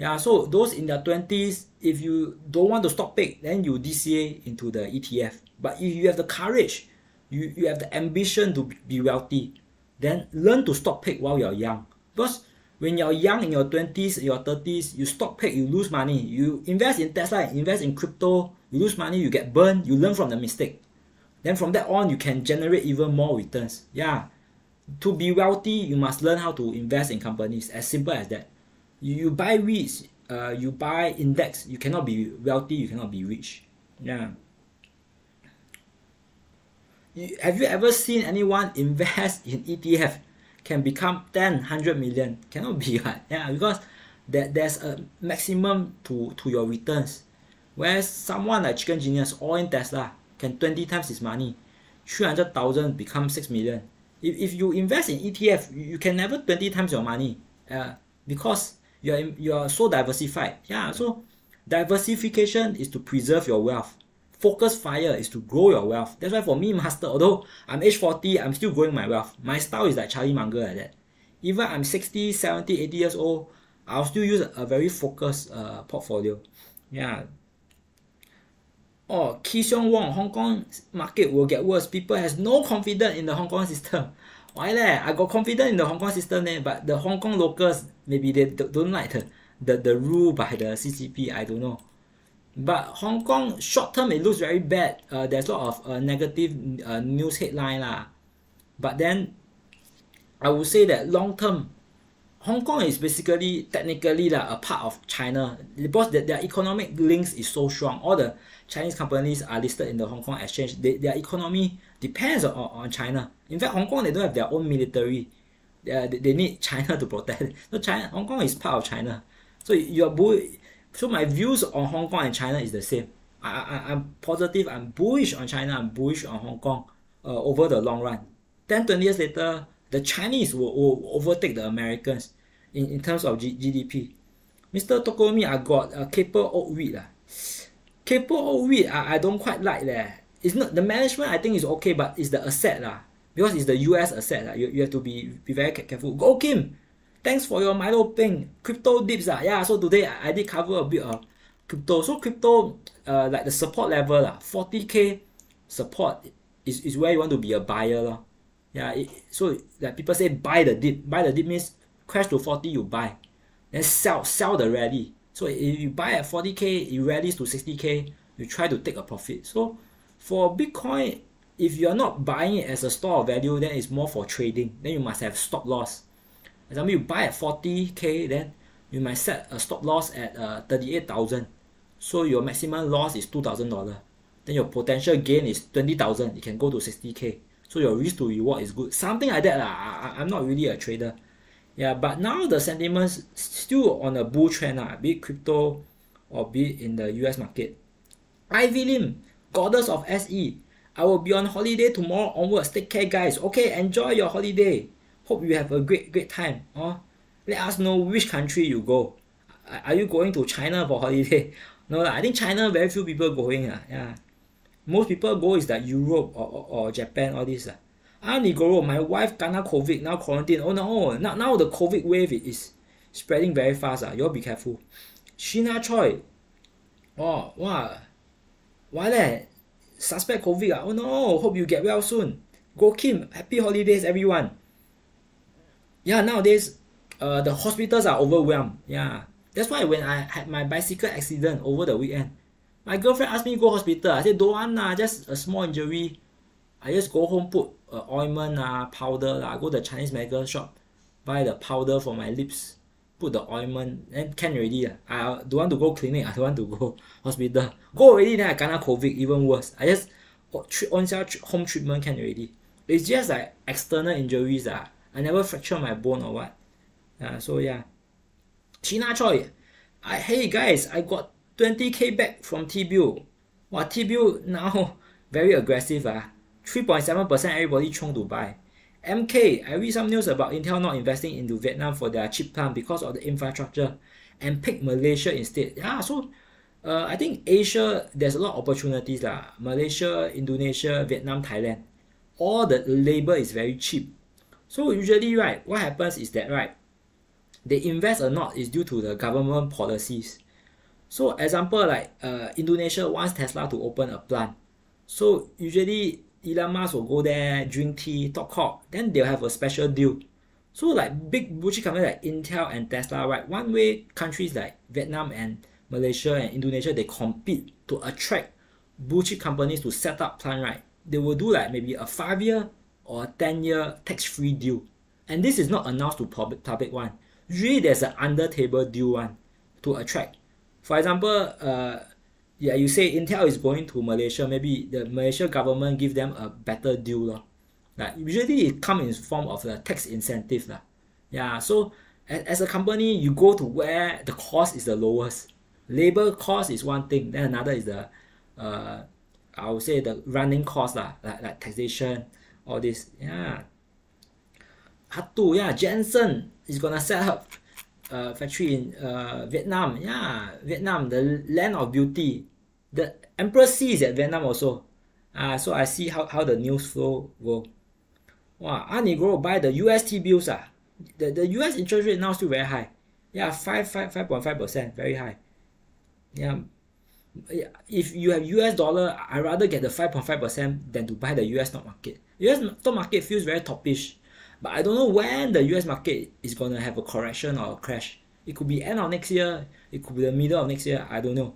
Yeah, so those in their 20s, if you don't want to stock pick, then you DCA into the ETF. But if you have the courage, you, you have the ambition to be wealthy, then learn to stock pick while you're young. Because when you're young in your 20s, your 30s, you stock pick, you lose money. You invest in Tesla, invest in crypto, you lose money, you get burned, you learn from the mistake. Then from that on, you can generate even more returns. Yeah. To be wealthy, you must learn how to invest in companies. As simple as that. You, buy REITs, uh, you buy index, you cannot be wealthy, you cannot be rich. Yeah. You, have you ever seen anyone invest in ETF can become 10, 100 million. Cannot be, right? Yeah, because that there's a maximum to, to your returns. Whereas someone like Chicken Genius or in Tesla can 20 times his money. 300,000 become 6 million. If, if you invest in ETF, you, you can never 20 times your money uh, because you're, you're so diversified. Yeah, so diversification is to preserve your wealth. Focus fire is to grow your wealth. That's why for me, master, although I'm age 40, I'm still growing my wealth. My style is like Charlie Munger like that. Even I'm 60, 70, 80 years old, I'll still use a very focused uh, portfolio. Yeah, oh, Kee Wong, Hong Kong market will get worse. People has no confidence in the Hong Kong system. Why leh? I got confidence in the Hong Kong system there, but the Hong Kong locals maybe they don't like the, the, the rule by the CCP. I don't know. But Hong Kong short term it looks very bad. Uh, there's a lot of uh, negative uh, news headline lah. But then I would say that long term Hong Kong is basically technically like a part of China because their, their economic links is so strong. All the Chinese companies are listed in the Hong Kong exchange. They, their economy depends on, on China. In fact, Hong Kong they don't have their own military. They, they need China to protect. So China, Hong Kong is part of China. So you're bull. So my views on Hong Kong and China is the same. I, I, I'm positive. I'm bullish on China. I'm bullish on Hong Kong uh, over the long run. 10, 20 years later, the Chinese will, will overtake the Americans in, in terms of G, GDP. Mr. Tokomi, I got a Keppel Oak REIT. Uh. Keppel Oak REIT, I, I don't quite like that. It's not the management I think is okay, but it's the asset lah. Because it's the US asset. lah. You, you have to be, be very careful. Go Kim! Thanks for your Milo Peng. Crypto dips. Uh. Yeah, so today I, I did cover a bit of crypto. So crypto, uh, like the support level, uh, 40k support is, is where you want to be a buyer. Lor. Yeah, it, so like people say buy the dip. Buy the dip means crash to 40 you buy. Then sell sell the rally. So if you buy at 40k, it rallies to 60k, you try to take a profit. So for Bitcoin, if you're not buying it as a store of value, then it's more for trading. Then you must have stop loss. Example, you buy at 40k, then you might set a stop loss at uh, 38,000. So your maximum loss is $2,000. Then your potential gain is 20,000. It can go to 60k. So your risk to reward is good. Something like that. I, I'm not really a trader. Yeah, but now the sentiments still on a bull trend, uh, be it crypto or be it in the US market. Ivy Lim, goddess of SE. I will be on holiday tomorrow onwards. Take care, guys. Okay, enjoy your holiday. Hope you have a great, great time. Oh, let us know which country you go. Are you going to China for holiday? No, I think China very few people going. Uh, yeah. Most people go is that Europe or, or, or Japan, all this. Uh. Ah, Nigoro, my wife kena COVID, now quarantine. Oh no, now, now the COVID wave is spreading very fast. Ah. You all be careful. Sheena Choi. Oh, wow. Why that? Suspect COVID. Ah. Oh no, hope you get well soon. Go Kim, happy holidays everyone. Yeah, nowadays, uh, the hospitals are overwhelmed. Yeah. That's why when I had my bicycle accident over the weekend, my girlfriend asked me to go hospital. I said, don't want lah, just a small injury. I just go home, put uh, ointment ah, powder lah. Go to the Chinese medical shop, buy the powder for my lips, put the ointment, then can already. I don't want to go clinic. I don't want to go hospital. Go already, then I kena COVID, even worse. I just on self home treatment can already. It's just like external injuries. Uh. I never fracture my bone or what. Uh, so yeah. China Choi. I, hey guys, I got 20k back from T-bill. Wow, T-bill now very aggressive. Uh. 3.7% everybody chung to buy. MK, I read some news about Intel not investing into Vietnam for their chip plant because of the infrastructure and pick Malaysia instead. Yeah, so uh, I think Asia, there's a lot of opportunities. Lah. Malaysia, Indonesia, Vietnam, Thailand. All the labor is very cheap. So usually, right, what happens is that, right, they invest or not is due to the government policies. So example, like uh, Indonesia wants Tesla to open a plant. So usually Elon Musk will go there, drink tea, talk cock, then they'll have a special deal. So like big blue companies like Intel and Tesla, right? One way countries like Vietnam and Malaysia and Indonesia they compete to attract blue companies to set up plant, right? They will do like maybe a five year or a ten year tax free deal. And this is not announced to public public one. Usually there's an under table deal one to attract. For example, uh, yeah, you say Intel is going to Malaysia, maybe the Malaysia government give them a better deal. Lor. Like usually it come in form of a tax incentive lah. Yeah, so as, a company, you go to where the cost is the lowest. Labor cost is one thing, then another is the, uh, I would say the running cost lah, like, like taxation, all this. Yeah. Hatu, yeah, Jensen is gonna set up a factory in uh, Vietnam. Yeah, Vietnam, the land of beauty. The Emperor Sea is at Vietnam also. Uh, so I see how, how the news flow go. Wow, Anigro buy the UST bills. Ah. The, the US interest rate now still very high. Yeah, 5, 5, 5.5%, very high. Yeah. If you have US dollar, i rather get the 5.5% than to buy the US stock market. US stock market feels very topish. But I don't know when the US market is going to have a correction or a crash. It could be end of next year. It could be the middle of next year. I don't know.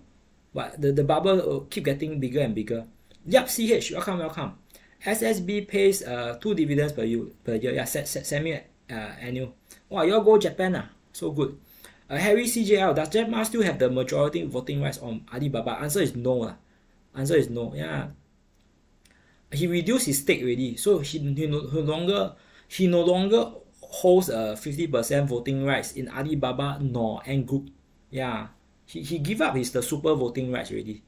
But the, the bubble keep getting bigger and bigger. Yep, CH, welcome, welcome. SSB pays uh, two dividends per year. Per year. Yeah, semi uh, annual. Wow, you all go Japan ah, so good. Uh, Harry CJL, does Jack Ma still have the majority voting rights on Alibaba? Answer is no lah. Answer is no. Yeah. He reduced his stake already, so he, he no, no longer he no longer holds a 50% voting rights in Alibaba nor Ant Group. Yeah. He, he give up his the super voting rights already.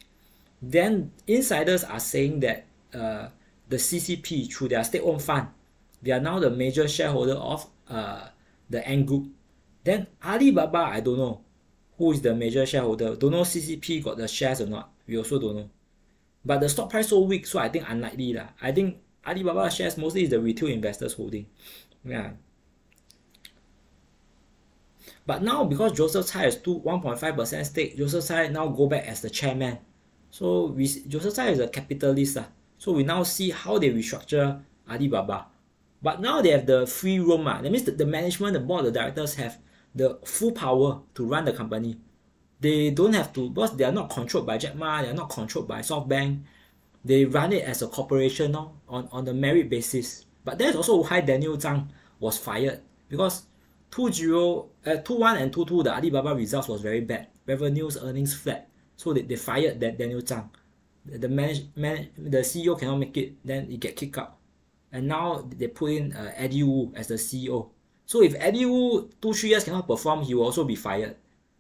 Then insiders are saying that uh, the CCP through their state-owned fund, they are now the major shareholder of uh, the Ant Group. Then Alibaba, I don't know who is the major shareholder. Don't know CCP got the shares or not. We also don't know. But the stock price so weak, so I think unlikely lah. I think Alibaba shares mostly is the retail investors holding. Yeah. But now because Joseph Tsai has two 1.5% stake, Joseph Tsai now go back as the chairman. So we, Joseph Tsai is a capitalist. Uh, so we now see how they restructure Alibaba. But now they have the free room. Uh, that means the, the management, the board, the directors have the full power to run the company. They don't have to, because they are not controlled by Jack Ma, they are not controlled by SoftBank. They run it as a corporation no, on, on the merit basis. But that's also why Daniel Zhang was fired because 20, uh, 21 and 2-2, the Alibaba results was very bad. Revenues, earnings flat. So they, they fired that Daniel Zhang. The, manage, man, the CEO cannot make it, then he get kicked out. And now they put in uh, Eddie Wu as the CEO. So if Eddie Wu two three years cannot perform, he will also be fired.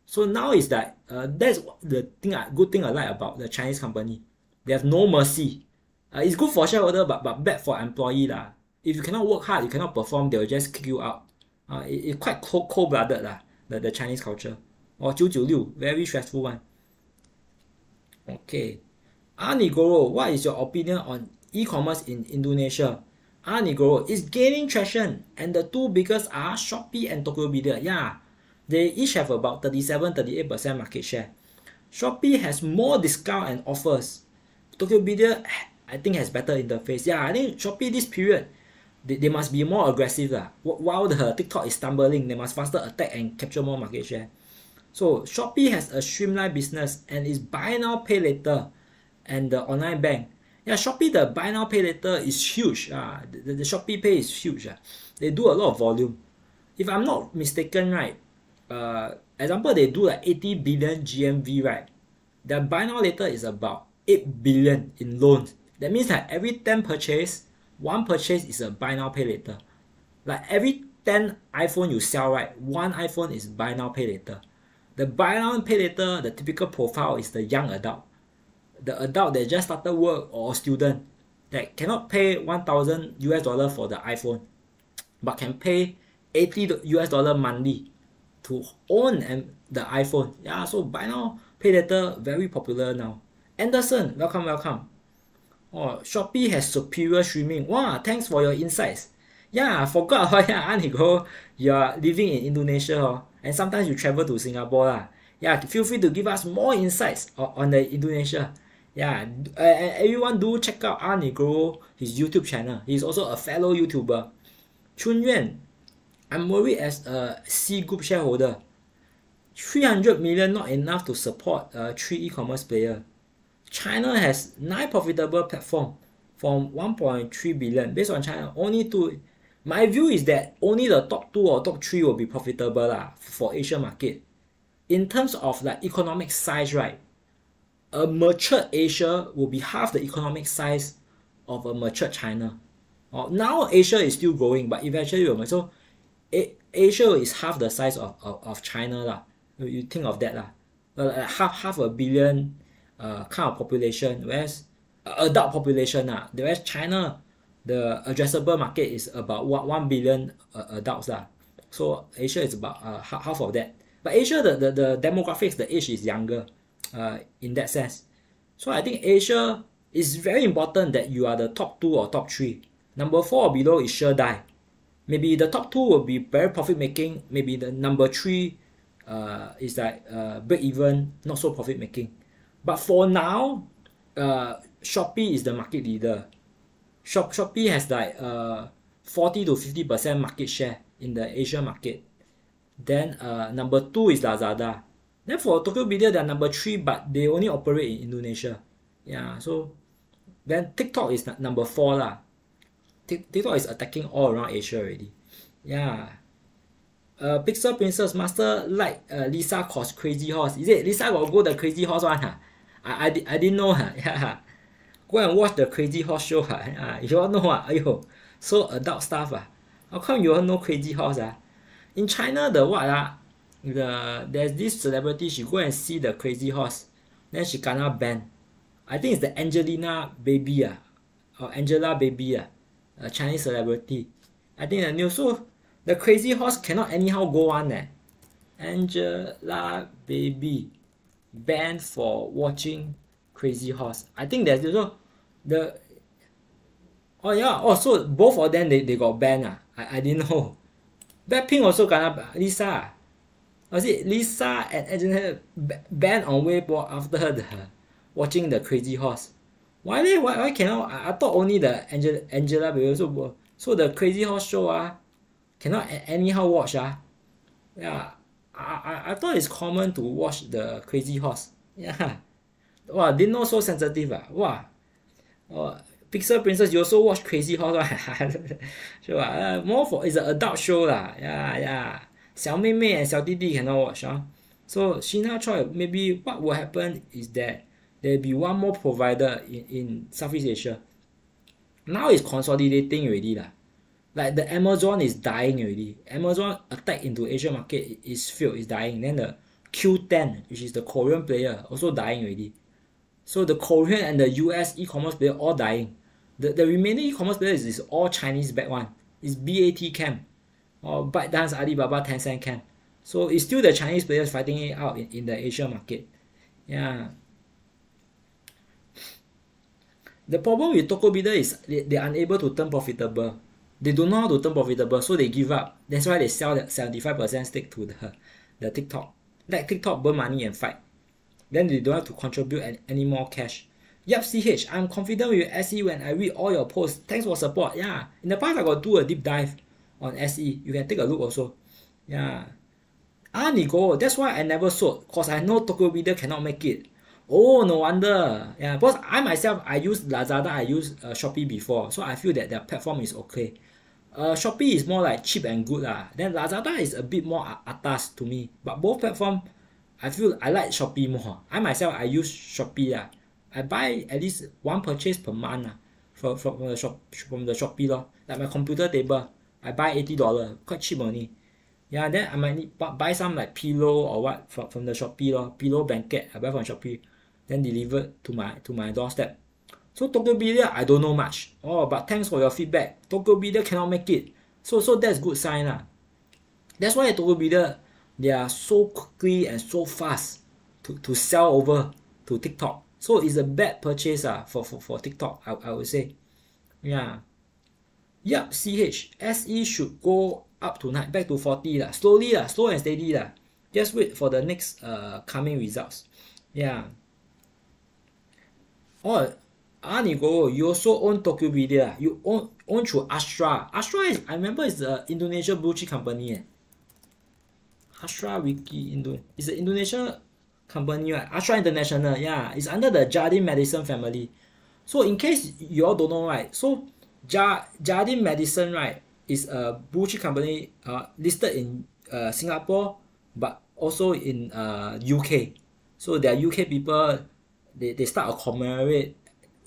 So now is that uh, that's the thing good thing I like about the Chinese company. They have no mercy. Uh, it's good for shareholder, but but bad for employee lah. If you cannot work hard, you cannot perform, they will just kick you out. Uh, it, it's quite cold, cold blooded lah. The, the Chinese culture. Or 996, very stressful one. Okay. Anigoro, what is your opinion on e-commerce in Indonesia? Anigoro is gaining traction and the two biggest are Shopee and Tokopedia. Yeah, they each have about 37-38% market share. Shopee has more discount and offers. Tokopedia, I think, has better interface. Yeah, I think Shopee this period, they, they must be more aggressive. Lah. While the TikTok is stumbling, they must faster attack and capture more market share. So Shopee has a streamlined business and is buy now, pay later and the online bank yeah, Shopee, the buy now, pay later is huge. Uh, the, the Shopee Pay is huge. Uh. They do a lot of volume. If I'm not mistaken, right, uh, example, they do like 80 billion GMV, right? The buy now later is about 8 billion in loans. That means that every 10 purchase, one purchase is a buy now, pay later. Like every 10 iPhone you sell, right, one iPhone is buy now, pay later. The buy now, pay later, the typical profile is the young adult the adult that just started work or student that cannot pay 1000 US dollar for the iPhone but can pay 80 US dollar monthly to own and the iPhone. Yeah, so buy now, pay later, very popular now. Anderson, welcome, welcome. Oh, Shopee has superior streaming. Wow, thanks for your insights. Yeah, I forgot how yeah, Anigo, you're living in Indonesia oh, and sometimes you travel to Singapore. Lah. Yeah, feel free to give us more insights on the Indonesia yeah uh, everyone do check out R Negro his YouTube channel he's also a fellow YouTuber Chun Yuan I'm worried as a Sea group shareholder 300 million not enough to support a three e-commerce player China has nine profitable platform from 1.3 billion based on China only two my view is that only the top two or top three will be profitable lah for Asian market in terms of like economic size right a matured Asia will be half the economic size of a matured China. Oh, now Asia is still growing, but eventually will so A- Asia is half the size of, of, of China lah. You think of that lah. Uh, half half a billion uh, kind of population, whereas uh, adult population lah. Whereas China, the addressable market is about what one billion uh, adults lah. So Asia is about uh, half of that. But Asia, the, the, the demographics, the age is younger uh, in that sense. So I think Asia is very important that you are the top two or top three. Number four or below is sure die. Maybe the top two will be very profit making. Maybe the number three uh, is like uh, break even, not so profit making. But for now, uh, Shopee is the market leader. Shop Shopee has like uh, 40 to 50% market share in the Asia market. Then uh, number two is Lazada. Then for Tokopedia, they're number three, but they only operate in Indonesia. Yeah, so then TikTok is number four lah. TikTok is attacking all around Asia already. Yeah. Uh, Pixel Princess Master like uh, Lisa cause crazy horse. Is it Lisa got go the crazy horse one? Huh? I, I, I didn't know. Huh? Yeah. Go and watch the crazy horse show. Huh? Uh, you all know. Huh? Ayo. So adult stuff. Huh? How come you all know crazy horse? Huh? In China, the what? Huh? The, there's this celebrity, she go and see the crazy horse. Then she kena ban. I think it's the Angelina baby. Uh, or Angelababy. Uh a Chinese celebrity. I think the news so the crazy horse cannot anyhow go on eh. Angela baby banned for watching crazy horse. I think there's also the oh yeah oh so both of them they, they got banned ah. I, I didn't know. Blackpink also gonna Lisa. Was it Lisa and Angela banned on Weibo after the watching the crazy horse? why they why why cannot I, I thought only the Angela Angelababy so so the crazy horse show ah cannot anyhow watch ah yeah I, I I thought it's common to watch the crazy horse yeah wow didn't know so sensitive ah wow oh, Pixel Princess you also watch Crazy Horse right? sure uh, more for it's an adult show lah yeah yeah 小妹妹 and 小弟弟 cannot watch ah so Sheena Choi maybe what will happen is that there'll be one more provider in, in Southeast Asia. Now it's consolidating already. Lah. Like the Amazon is dying already. Amazon attack into Asia market is failed, is dying. Then the Qoo10 which is the Korean player, also dying already. So the Korean and the US e-commerce player all dying. The, the remaining e-commerce players is, all Chinese back one. It's BAT Cam or ByteDance, Alibaba, Tencent Cam. So it's still the Chinese players fighting it out in, in the Asia market. Yeah. The problem with Tokopedia is they, they're unable to turn profitable. They don't know how to turn profitable, so they give up. That's why they sell that 75% stake to the, the TikTok. Let TikTok burn money and fight. Then they don't have to contribute any, any more cash. Yup, CH, I'm confident with SE when I read all your posts. Thanks for support. Yeah. In the past, I got do a deep dive on SE. You can take a look also. Yeah. Ah, Nigo, that's why I never sold. Cause I know Tokopedia cannot make it. Oh, no wonder. Yeah, because I myself, I use Lazada, I use uh, Shopee before, so I feel that their platform is okay. Uh, Shopee is more like cheap and good lah. Then Lazada is a bit more atas to me. But both platform, I feel I like Shopee more. I myself, I use Shopee lah. I buy at least one purchase per month lah, from, from the shop from the Shopee lor. Like my computer table, I buy eighty dollar, quite cheap only. Yeah, then I might need buy some like pillow or what from, from the Shopee lor. Pillow blanket I buy from Shopee then delivered to my to my doorstep. So Tokopedia, I don't know much. Oh, but thanks for your feedback. Tokopedia cannot make it. So so that's good sign lah. That's why Tokopedia, they are so quickly and so fast to, to sell over to TikTok. So it's a bad purchase uh, for, for, for TikTok, I, I would say. Yeah. Yup, CH. SE should go up tonight, back to 40 lah. Slowly lah, slow and steady lah. Just wait for the next uh, coming results. Yeah. Oh, ah, go. you also own Tokopedia. You own own through Astra. Astra is I remember it's the Indonesia blue chip company. Eh. Astra Wiki Indo. is an Indonesia company, right? Astra International. Yeah, it's under the Jardine Matheson family. So in case you all don't know, right? So ja, Jardine Matheson, right, is a blue chip company uh, listed in uh, Singapore, but also in uh, UK. So there are UK people they, they start a commemorate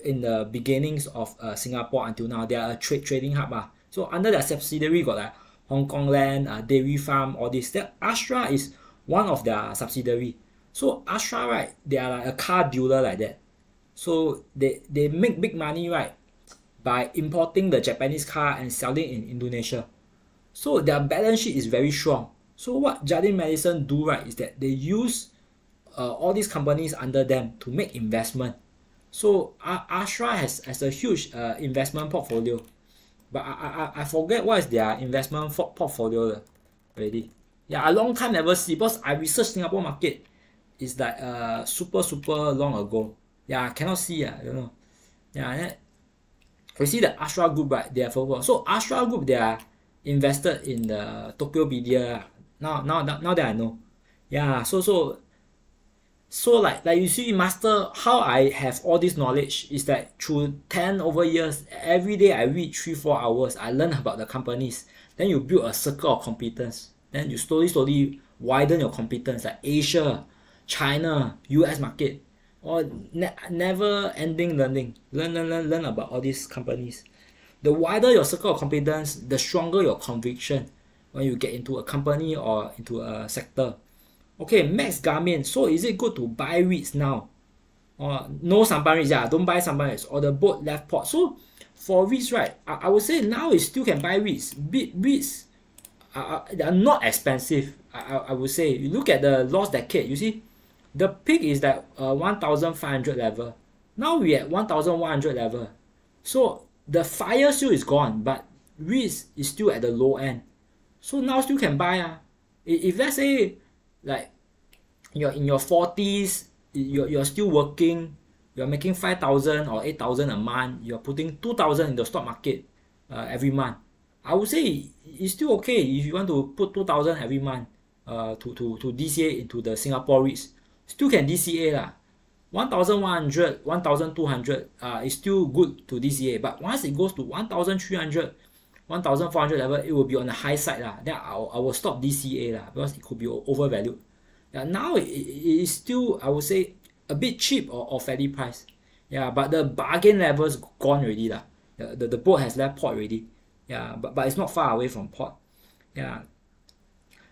in the beginnings of uh, Singapore until now. They are a trade trading hub. Uh. So under their subsidiary got like Hong Kong Land, uh, Dairy Farm, all this. That Astra is one of their subsidiary. So Astra, right, they are like a car dealer like that. So they, they make big money, right, by importing the Japanese car and selling in Indonesia. So their balance sheet is very strong. So what Jardine Matheson do, right, is that they use uh, all these companies under them to make investment. So Astra has, has a huge uh, investment portfolio. But I, I, I forget what is their investment portfolio already. Yeah, a long time never see because I researched Singapore market. It's like uh super super long ago. Yeah, I cannot see. Uh, I don't know. Yeah, then you see the Astra Group, right? They are focused. So Astra Group, they are invested in the Tokopedia. Now, now, now that I know. Yeah, so so so like like you see master how I have all this knowledge is that through 10 over years every day I read 3 4 hours I learn about the companies. Then you build a circle of competence. Then you slowly slowly widen your competence like Asia China US market. Or ne- never ending learning. Learn, learn learn learn about all these companies. The wider your circle of competence the stronger your conviction when you get into a company or into a sector Okay, Max Garmin. So is it good to buy REITs now? Or no Sampan REITs, yeah, don't buy Sampan REITs. Or the boat left port. So for REITs, right, I, I would say now you still can buy REITs. REITs are, they are not expensive. I, I, I would say. You look at the last decade, you see, the peak is that uh, 1,500 level. Now we at 1,100 level. So the fire still is gone, but REITs is still at the low end. So now still can buy. Uh. If let's say like you're in your 40s you're, you're still working you're making 5000 or 8000 a month you're putting 2000 in the stock market uh, every month. I would say it's still okay if you want to put 2000 every month uh, to, to, to dca into the singapore REITs. Still can dca lah. 1100 1200 uh, is still good to dca but once it goes to 1300 1,400 level, it will be on the high side. Lah. Then I will, I will stop DCA lah, because it could be overvalued. Yeah, now it, it is still, I would say, a bit cheap or, or fairly priced. Yeah, but the bargain level is gone already. Lah. The, the, the boat has left port already. Yeah, but, but it's not far away from port. Yeah.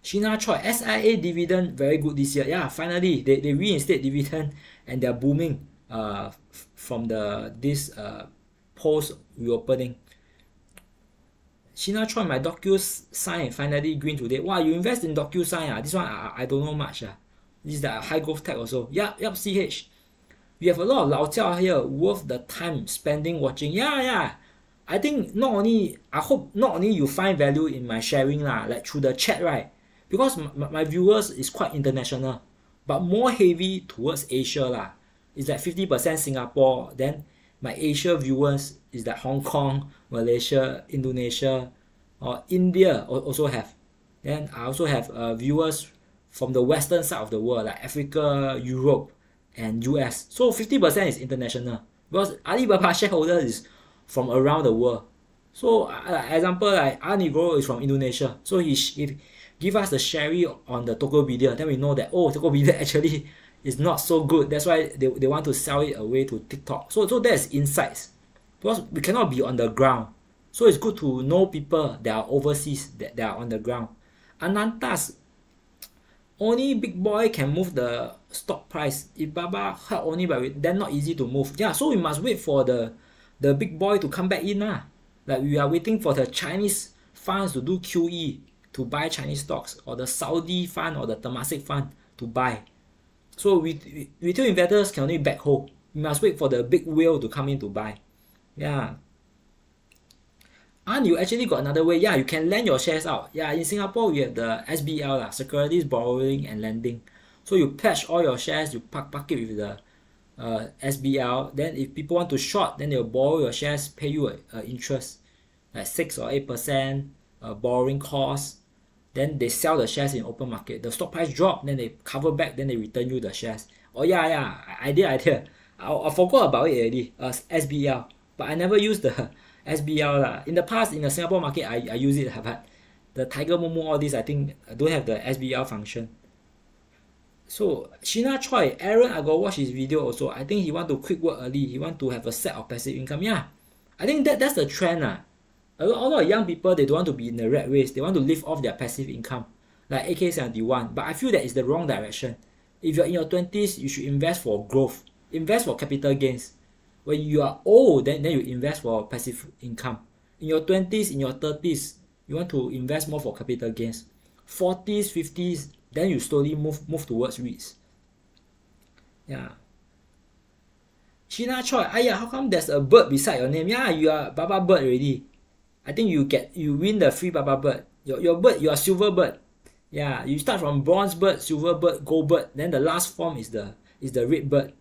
Shina Choi, SIA dividend very good this year. Yeah, finally they, they reinstate dividend and they're booming uh, from the this uh, post reopening. Shina Choi, my DocuSign finally green today. Wow, you invest in DocuSign ah? This one I, I don't know much ah. This is the high growth tech also. Yeah, yep, CH. We have a lot of Lao Jiao here worth the time spending watching. Yeah, yeah. I think not only I hope not only you find value in my sharing lah, like through the chat right, because my, my viewers is quite international, but more heavy towards Asia lah. It's like 50% Singapore, then my Asia viewers is like Hong Kong, Malaysia, Indonesia, or India also have. Then I also have uh, viewers from the western side of the world like Africa, Europe, and US. So 50% is international because Alibaba shareholder is from around the world. So uh, example like Anigro is from Indonesia. So he, he give us the sherry on the Tokopedia. Then we know that oh Tokopedia actually is not so good. That's why they, they want to sell it away to TikTok. So so that's insights. Because we cannot be on the ground. So it's good to know people that are overseas that, that are on the ground. Anantas only big boy can move the stock price. If Baba help only but then not easy to move. Yeah, so we must wait for the the big boy to come back in. lah. Like we are waiting for the Chinese funds to do QE to buy Chinese stocks or the Saudi fund or the Temasek fund to buy. So we, retail investors can only back hold. You must wait for the big whale to come in to buy. Yeah. And you actually got another way. Yeah, you can lend your shares out. Yeah, in Singapore, we have the SBL, lah, Securities Borrowing and Lending. So you pledge all your shares, you park, park it with the uh, SBL. Then if people want to short, then they'll borrow your shares, pay you a, a interest, like 6 or 8% uh, borrowing cost then they sell the shares in open market. The stock price drop, then they cover back, then they return you the shares. Oh yeah, yeah, idea, idea. I, I forgot about it already. Uh, SBL, but I never use the SBL lah. In the past, in the Singapore market, I, I use it, but the Tiger Moomoo, all this, I think don't have the SBL function. So Shina Choi, Aaron, I got watch his video also. I think he want to quit work early. He want to have a set of passive income. Yeah, I think that that's the trend. Uh. A lot, a lot of young people, they don't want to be in the red race. They want to live off their passive income, like AK71. But I feel that is the wrong direction. If you're in your 20s, you should invest for growth. Invest for capital gains. When you are old, then, then you invest for passive income. In your 20s, in your 30s, you want to invest more for capital gains. 40s, 50s, then you slowly move move towards REITs. Yeah. Sheena Choi, ah yeah, how come there's a bird beside your name? Yeah, you are Baba Bird already. I think you get you win the free Baba Bird. Your, your bird, you are silver bird. Yeah, you start from bronze bird, silver bird, gold bird. Then the last form is the is the red bird.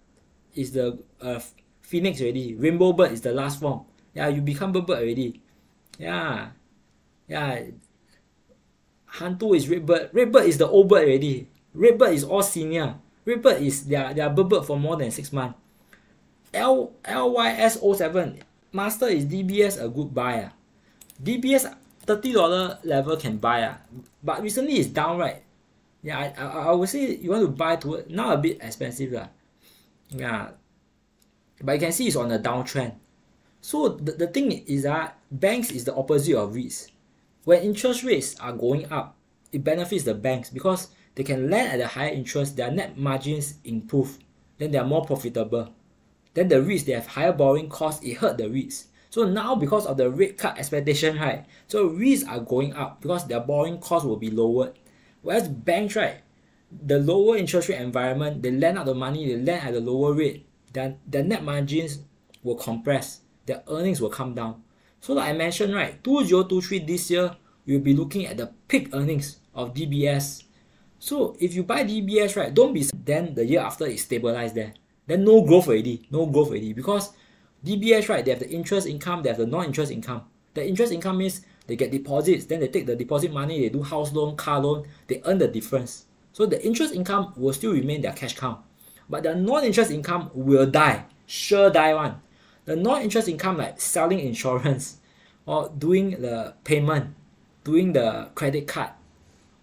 Is the uh, phoenix already. Rainbow bird is the last form. Yeah, you become bird bird already. Yeah. Yeah. Hantu is red bird. Red bird is the old bird already. Red bird is all senior. Red bird is their their bird bird for more than six months. L LYS 07 master is DBS a good buy. Ah? DBS $30 level can buy. Uh, but recently it's down, right? Yeah, I, I, I would say you want to buy to now a bit expensive. Uh. Yeah. But you can see it's on a downtrend. So the, the thing is that banks is the opposite of REITs. When interest rates are going up, it benefits the banks because they can lend at a higher interest, their net margins improve, then they are more profitable. Then the REITs, they have higher borrowing costs, it hurt the REITs. So now because of the rate cut expectation, right? So REITs are going up because their borrowing cost will be lowered. Whereas banks, right? The lower interest rate environment, they lend out the money, they lend at a lower rate, then the net margins will compress, their earnings will come down. So like I mentioned, right, 2023 this year, you'll be looking at the peak earnings of DBS. So if you buy DBS, right, don't be then the year after it stabilized there. Then no growth already, no growth already because DBS, right, they have the interest income, they have the non-interest income. The interest income means they get deposits, then they take the deposit money, they do house loan, car loan, they earn the difference. So the interest income will still remain their cash cow. But the non-interest income will die, sure die one. The non-interest income like selling insurance or doing the payment, doing the credit card,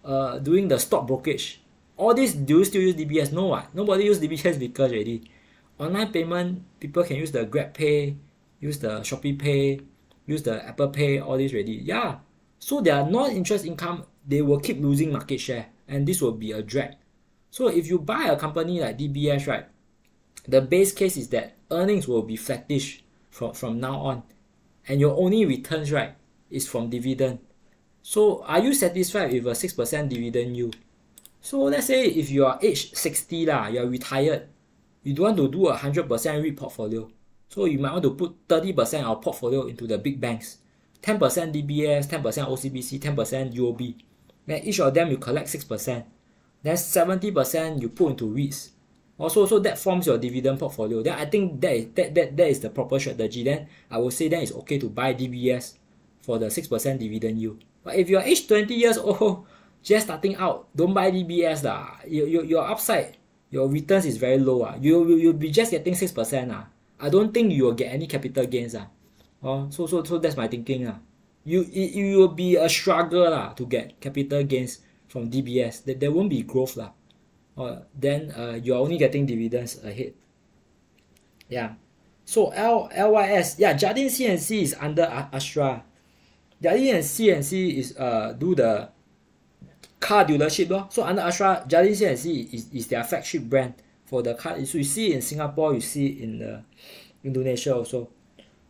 uh, doing the stock brokerage. All these do you still use DBS? No, what? Nobody use DBS because already online payment people can use the grab pay use the shopee pay use the apple pay all these already yeah so their non-interest income they will keep losing market share and this will be a drag so if you buy a company like dbs right the base case is that earnings will be flattish from, from now on and your only returns right is from dividend so are you satisfied with a 6% dividend yield so let's say if you are age 60 lah, you are retired you don't want to do a 100% REIT portfolio. So you might want to put 30% of portfolio into the big banks. 10% DBS, 10% OCBC, 10% UOB. Then each of them you collect 6%. Then 70% you put into REITs. Also, so that forms your dividend portfolio. Then I think that is, that, that, that is the proper strategy. Then I would say then it's okay to buy DBS for the 6% dividend yield. But if you're age 20 years old, just starting out, don't buy DBS. Lah. You, you, your upside your returns is very low ah you you you'll be just getting six percent ah I don't think you will get any capital gains ah oh so so so that's my thinking ah you it, it will be a struggle lah to get capital gains from DBS there, there won't be growth lah or then uh, you're only getting dividends ahead yeah so L LYS yeah Jardine C&C is under Astra Jardine C&C is uh do the car dealership. So under Astra, Jardine C&C is, is their flagship brand for the car. So you see in Singapore, you see in the Indonesia also.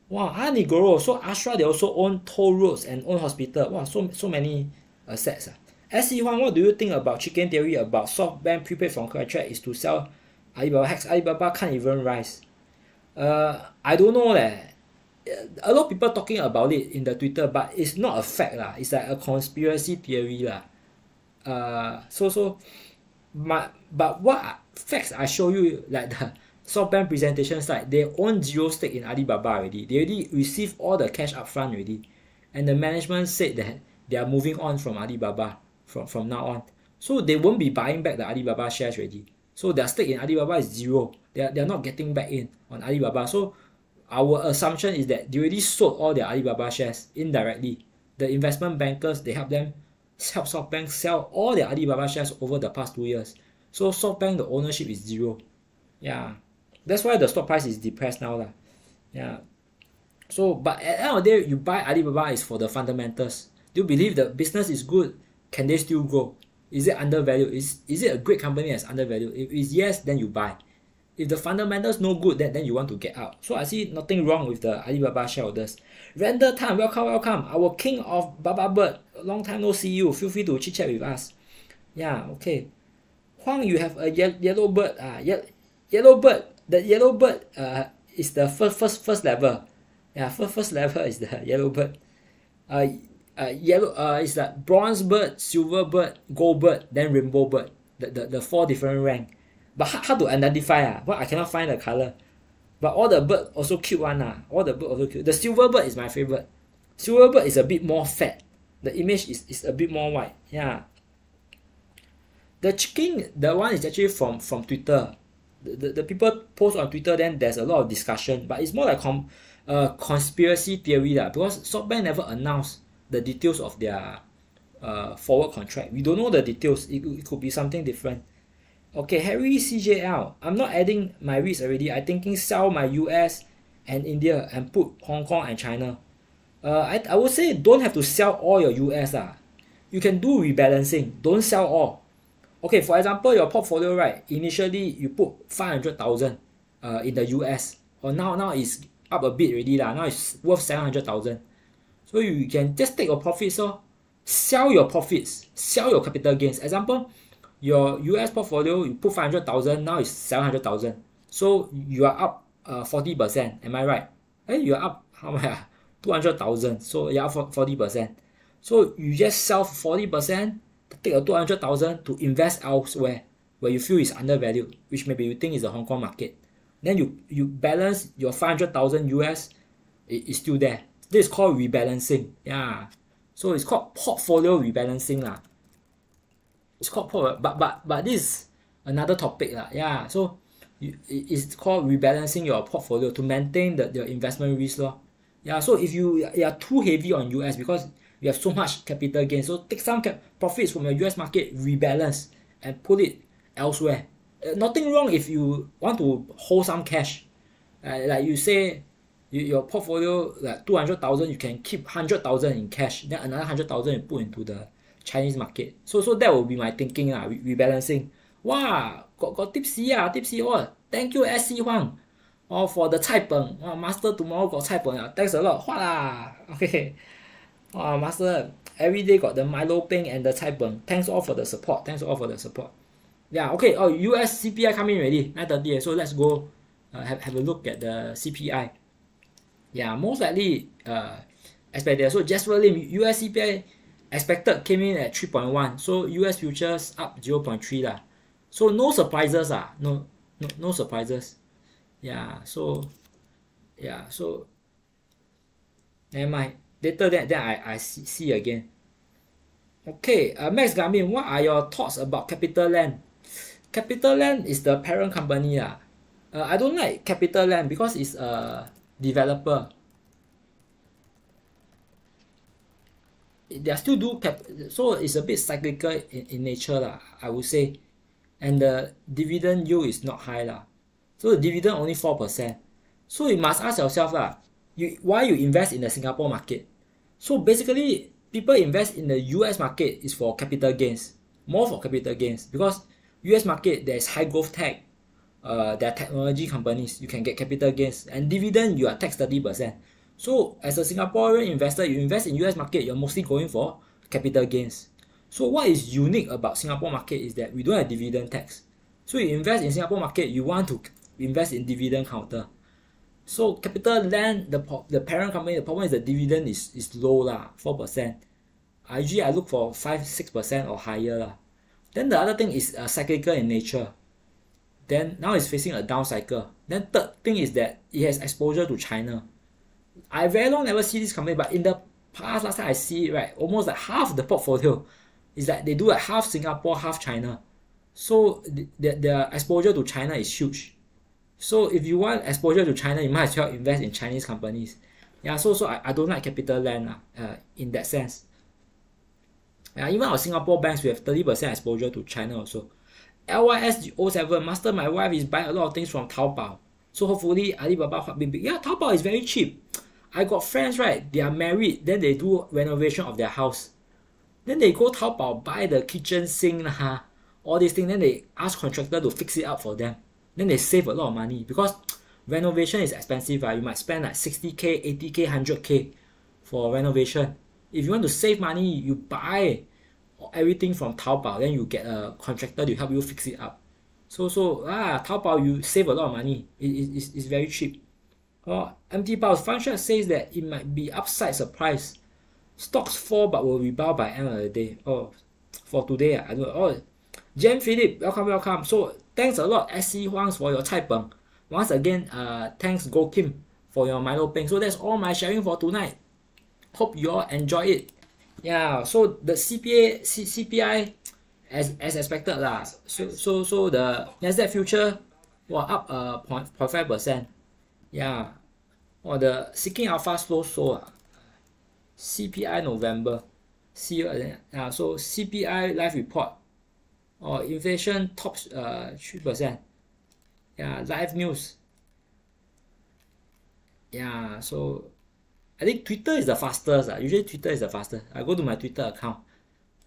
Wow, Anigoro. So Astra they also own toll roads and own hospital. Wow, so so many assets. Uh. SE1, what do you think about chicken theory about SoftBank prepaid forward contract is to sell Alibaba? Alibaba can't even rise. Uh, I don't know leh. A lot of people talking about it in the Twitter, but it's not a fact lah. It's like a conspiracy theory lah uh so so my but what facts I show you like the SoftBank presentation slide they own zero stake in Alibaba already they already received all the cash upfront already and the management said that they are moving on from Alibaba from, from now on so they won't be buying back the Alibaba shares already so their stake in Alibaba is zero they are, they are not getting back in on Alibaba so our assumption is that they already sold all their Alibaba shares indirectly the investment bankers they help them help SoftBank sell all their Alibaba shares over the past two years. So SoftBank the ownership is zero. Yeah. That's why the stock price is depressed now. Lah. Yeah. So but at the end of the day, you buy Alibaba is for the fundamentals. Do you believe the business is good? Can they still grow? Is it undervalued? Is is it a great company that's undervalued? If it's yes, then you buy. If the fundamentals no good, then, then you want to get out. So I see nothing wrong with the Alibaba shareholders. Randall Tan, welcome, welcome. Our king of Baba Bird. Long time no see you. Feel free to chit chat with us. Yeah, okay. Huang, you have a ye- yellow bird. Ah, ye- yellow bird. The yellow bird uh, is the first first first level. Yeah, first first level is the yellow bird. Uh, uh, yellow uh, is like bronze bird, silver bird, gold bird, then rainbow bird. The, the, the four different rank. But how, how to identify? Ah? Well, I cannot find the color. But all the bird also cute one. Ah. All the bird also cute. The silver bird is my favorite. Silver bird is a bit more fat. The image is, is a bit more white. Yeah. The chicken, the one is actually from, from Twitter. The, the, the people post on Twitter, then there's a lot of discussion. But it's more like com, uh, conspiracy theory lah, because SoftBank never announced the details of their uh, forward contract. We don't know the details. It, it could be something different. Okay, Harry CJL. I'm not adding my risk already. I thinking sell my US and India and put Hong Kong and China. Uh, I, I would say don't have to sell all your US. Ah. You can do rebalancing. Don't sell all. Okay, for example, your portfolio, right? Initially, you put 500,000 uh, in the US. Or now, now it's up a bit already. Lah. Now it's worth 700,000. So you can just take your profits. So sell your profits. Sell your capital gains. Example, your US portfolio, you put 500,000, now it's 700,000. So you are up uh, 40%. Am I right? Hey, you are up how much? 200,000. So you are 40%. So you just sell 40%, take a 200,000 to invest elsewhere where you feel is undervalued, which maybe you think is the Hong Kong market. Then you, you balance your 500,000 US, it is still there. This is called rebalancing. Yeah. So it's called portfolio rebalancing. Lah. It's called portfolio, but but but this is another topic. Lah. Yeah. So it's called rebalancing your portfolio to maintain the, your investment risk. Lor. Yeah. So if you, you are too heavy on US because you have so much capital gain, so take some cap- profits from your US market, rebalance and put it elsewhere. Uh, nothing wrong if you want to hold some cash. Uh, like you say, you, your portfolio like 200,000 you can keep 100,000 in cash then another 100,000 you put into the Chinese market. So so that will be my thinking ah rebalancing. Wow got, got tipsy ah tipsy all. Thank you SC Huang. All for the cai peng wow, master tomorrow got cai peng ah. thanks a lot. What okay. Wow master every day got the Milo peng and the cai peng thanks all for the support. Thanks all for the support. Yeah okay. Oh US CPI coming already 930 so let's go uh, have, have a look at the CPI yeah, most likely uh, expected. So Jasper Lim, US CPI expected came in at 3.1. So US futures up 0.3 lah. So no surprises ah. No, no, no surprises. Yeah, so yeah, so never mind. Later then, then I, I see, see again. Okay, uh, Max Gamin, what are your thoughts about CapitaLand? Capital Land is the parent company. Ah. Uh, I don't like CapitaLand because it's a uh, developer. They are still do cap so it's a bit cyclical in, in nature lah I would say. And the dividend yield is not high lah. So the dividend only four percent. So you must ask yourself lah you why you invest in the Singapore market? So basically people invest in the US market is for capital gains more for capital gains. Because US market there's high growth tech uh, are technology companies you can get capital gains and dividend you are taxed 30%. So as a Singaporean investor, you invest in US market, you're mostly going for capital gains. So what is unique about Singapore market is that we don't have dividend tax. So you invest in Singapore market, you want to invest in dividend counter. So CapitaLand, the, the parent company, the problem is the dividend is, is low lah, 4%. Usually I look for 5 6% or higher lah. Then the other thing is uh, cyclical in nature. Then now it's facing a down cycle. Then third thing is that it has exposure to China. I very long never see this company, but in the past last time I see it, right, almost like half the portfolio is that they do like half Singapore, half China. So the, the, the exposure to China is huge. So if you want exposure to China, you might as well invest in Chinese companies. Yeah, so so I, I don't like CapitaLand uh, in that sense. Yeah, even our Singapore banks we have 30% exposure to China also. LYS07 master my wife is buying a lot of things from Taobao. So hopefully Alibaba quite big, big. Yeah, Taobao is very cheap. I got friends right, they are married, then they do renovation of their house. Then they go Taobao buy the kitchen sink, huh? all these things, then they ask contractor to fix it up for them. Then they save a lot of money because renovation is expensive. Right? You might spend like 60k, 80k, 100k for renovation. If you want to save money, you buy everything from Taobao, then you get a contractor to help you fix it up. So so ah Taobao you save a lot of money. It, it, it's, very cheap. Oh, empty Pulse function says that it might be upside surprise. Stocks fall but will rebound by end of the day. Oh, for today I know. Oh, Jen Philip, welcome, welcome. So thanks a lot, SC Huang, for your cai peng. Once again, uh, thanks Go Kim for your Milo Peng. So that's all my sharing for tonight. Hope you all enjoy it. Yeah, so the CPA, C, CPI, as, as expected lah. So, so, so the Nasdaq future, well, up uh, 0.5%. Yeah. Or the Seeking Alpha slow so uh, CPI November. See uh, so CPI live report. Or inflation tops uh 3%. Yeah, live news. Yeah, so I think Twitter is the fastest. Uh. Usually Twitter is the fastest. I go to my Twitter account.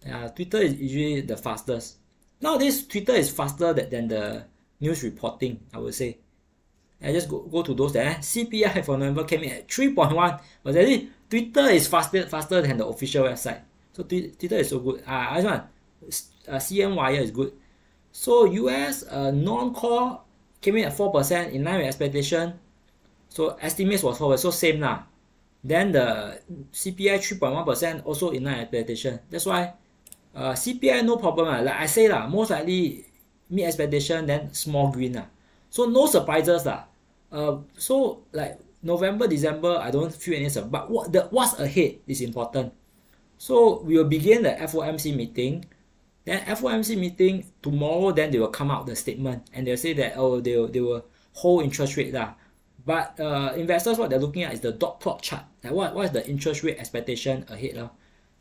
Yeah, Twitter is usually the fastest. Nowadays, Twitter is faster than, than the news reporting, I would say. I just go, go to those there. CPI for November came in at 3.1. But at Twitter is faster faster than the official website. So Twitter is so good. Ah, uh, this one, uh, CN Wire is good. So US uh, non-core came in at 4% in line with expectation. So estimates was 4%, so same lah. Then the CPI 3.1% also in line expectation. That's why uh, CPI no problem. Uh. Like I say, lah, most likely meet expectation, then small green. Uh. So no surprises. Uh. Uh, so like November, December, I don't feel any surprise. But what the what's ahead is important. So we will begin the FOMC meeting. Then FOMC meeting tomorrow, then they will come out the statement and they'll say that oh they will, they will hold interest rate lah. But uh, investors, what they're looking at is the dot plot chart. Like what, what is the interest rate expectation ahead? Uh?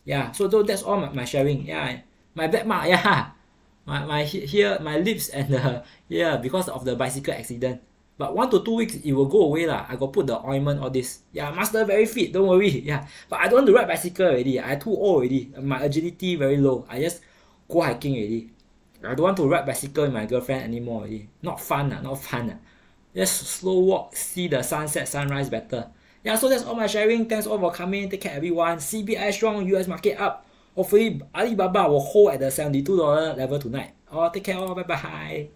Yeah, so that's all my, my sharing. Yeah, my black mark, yeah. My, my here, my lips and the, yeah, because of the bicycle accident. But one to two weeks, it will go away lah. I got put the ointment, all this. Yeah, master very fit, don't worry. Yeah, but I don't want to ride bicycle already. I too old already. My agility very low. I just go hiking already. I don't want to ride bicycle with my girlfriend anymore already. Not fun, uh, not fun. Uh. Just slow walk, see the sunset, sunrise better. Yeah, so that's all my sharing. Thanks all for coming. Take care, everyone. CPI strong, US market up. Hopefully, Alibaba will hold at the $72 level tonight. Oh, take care all. Bye bye.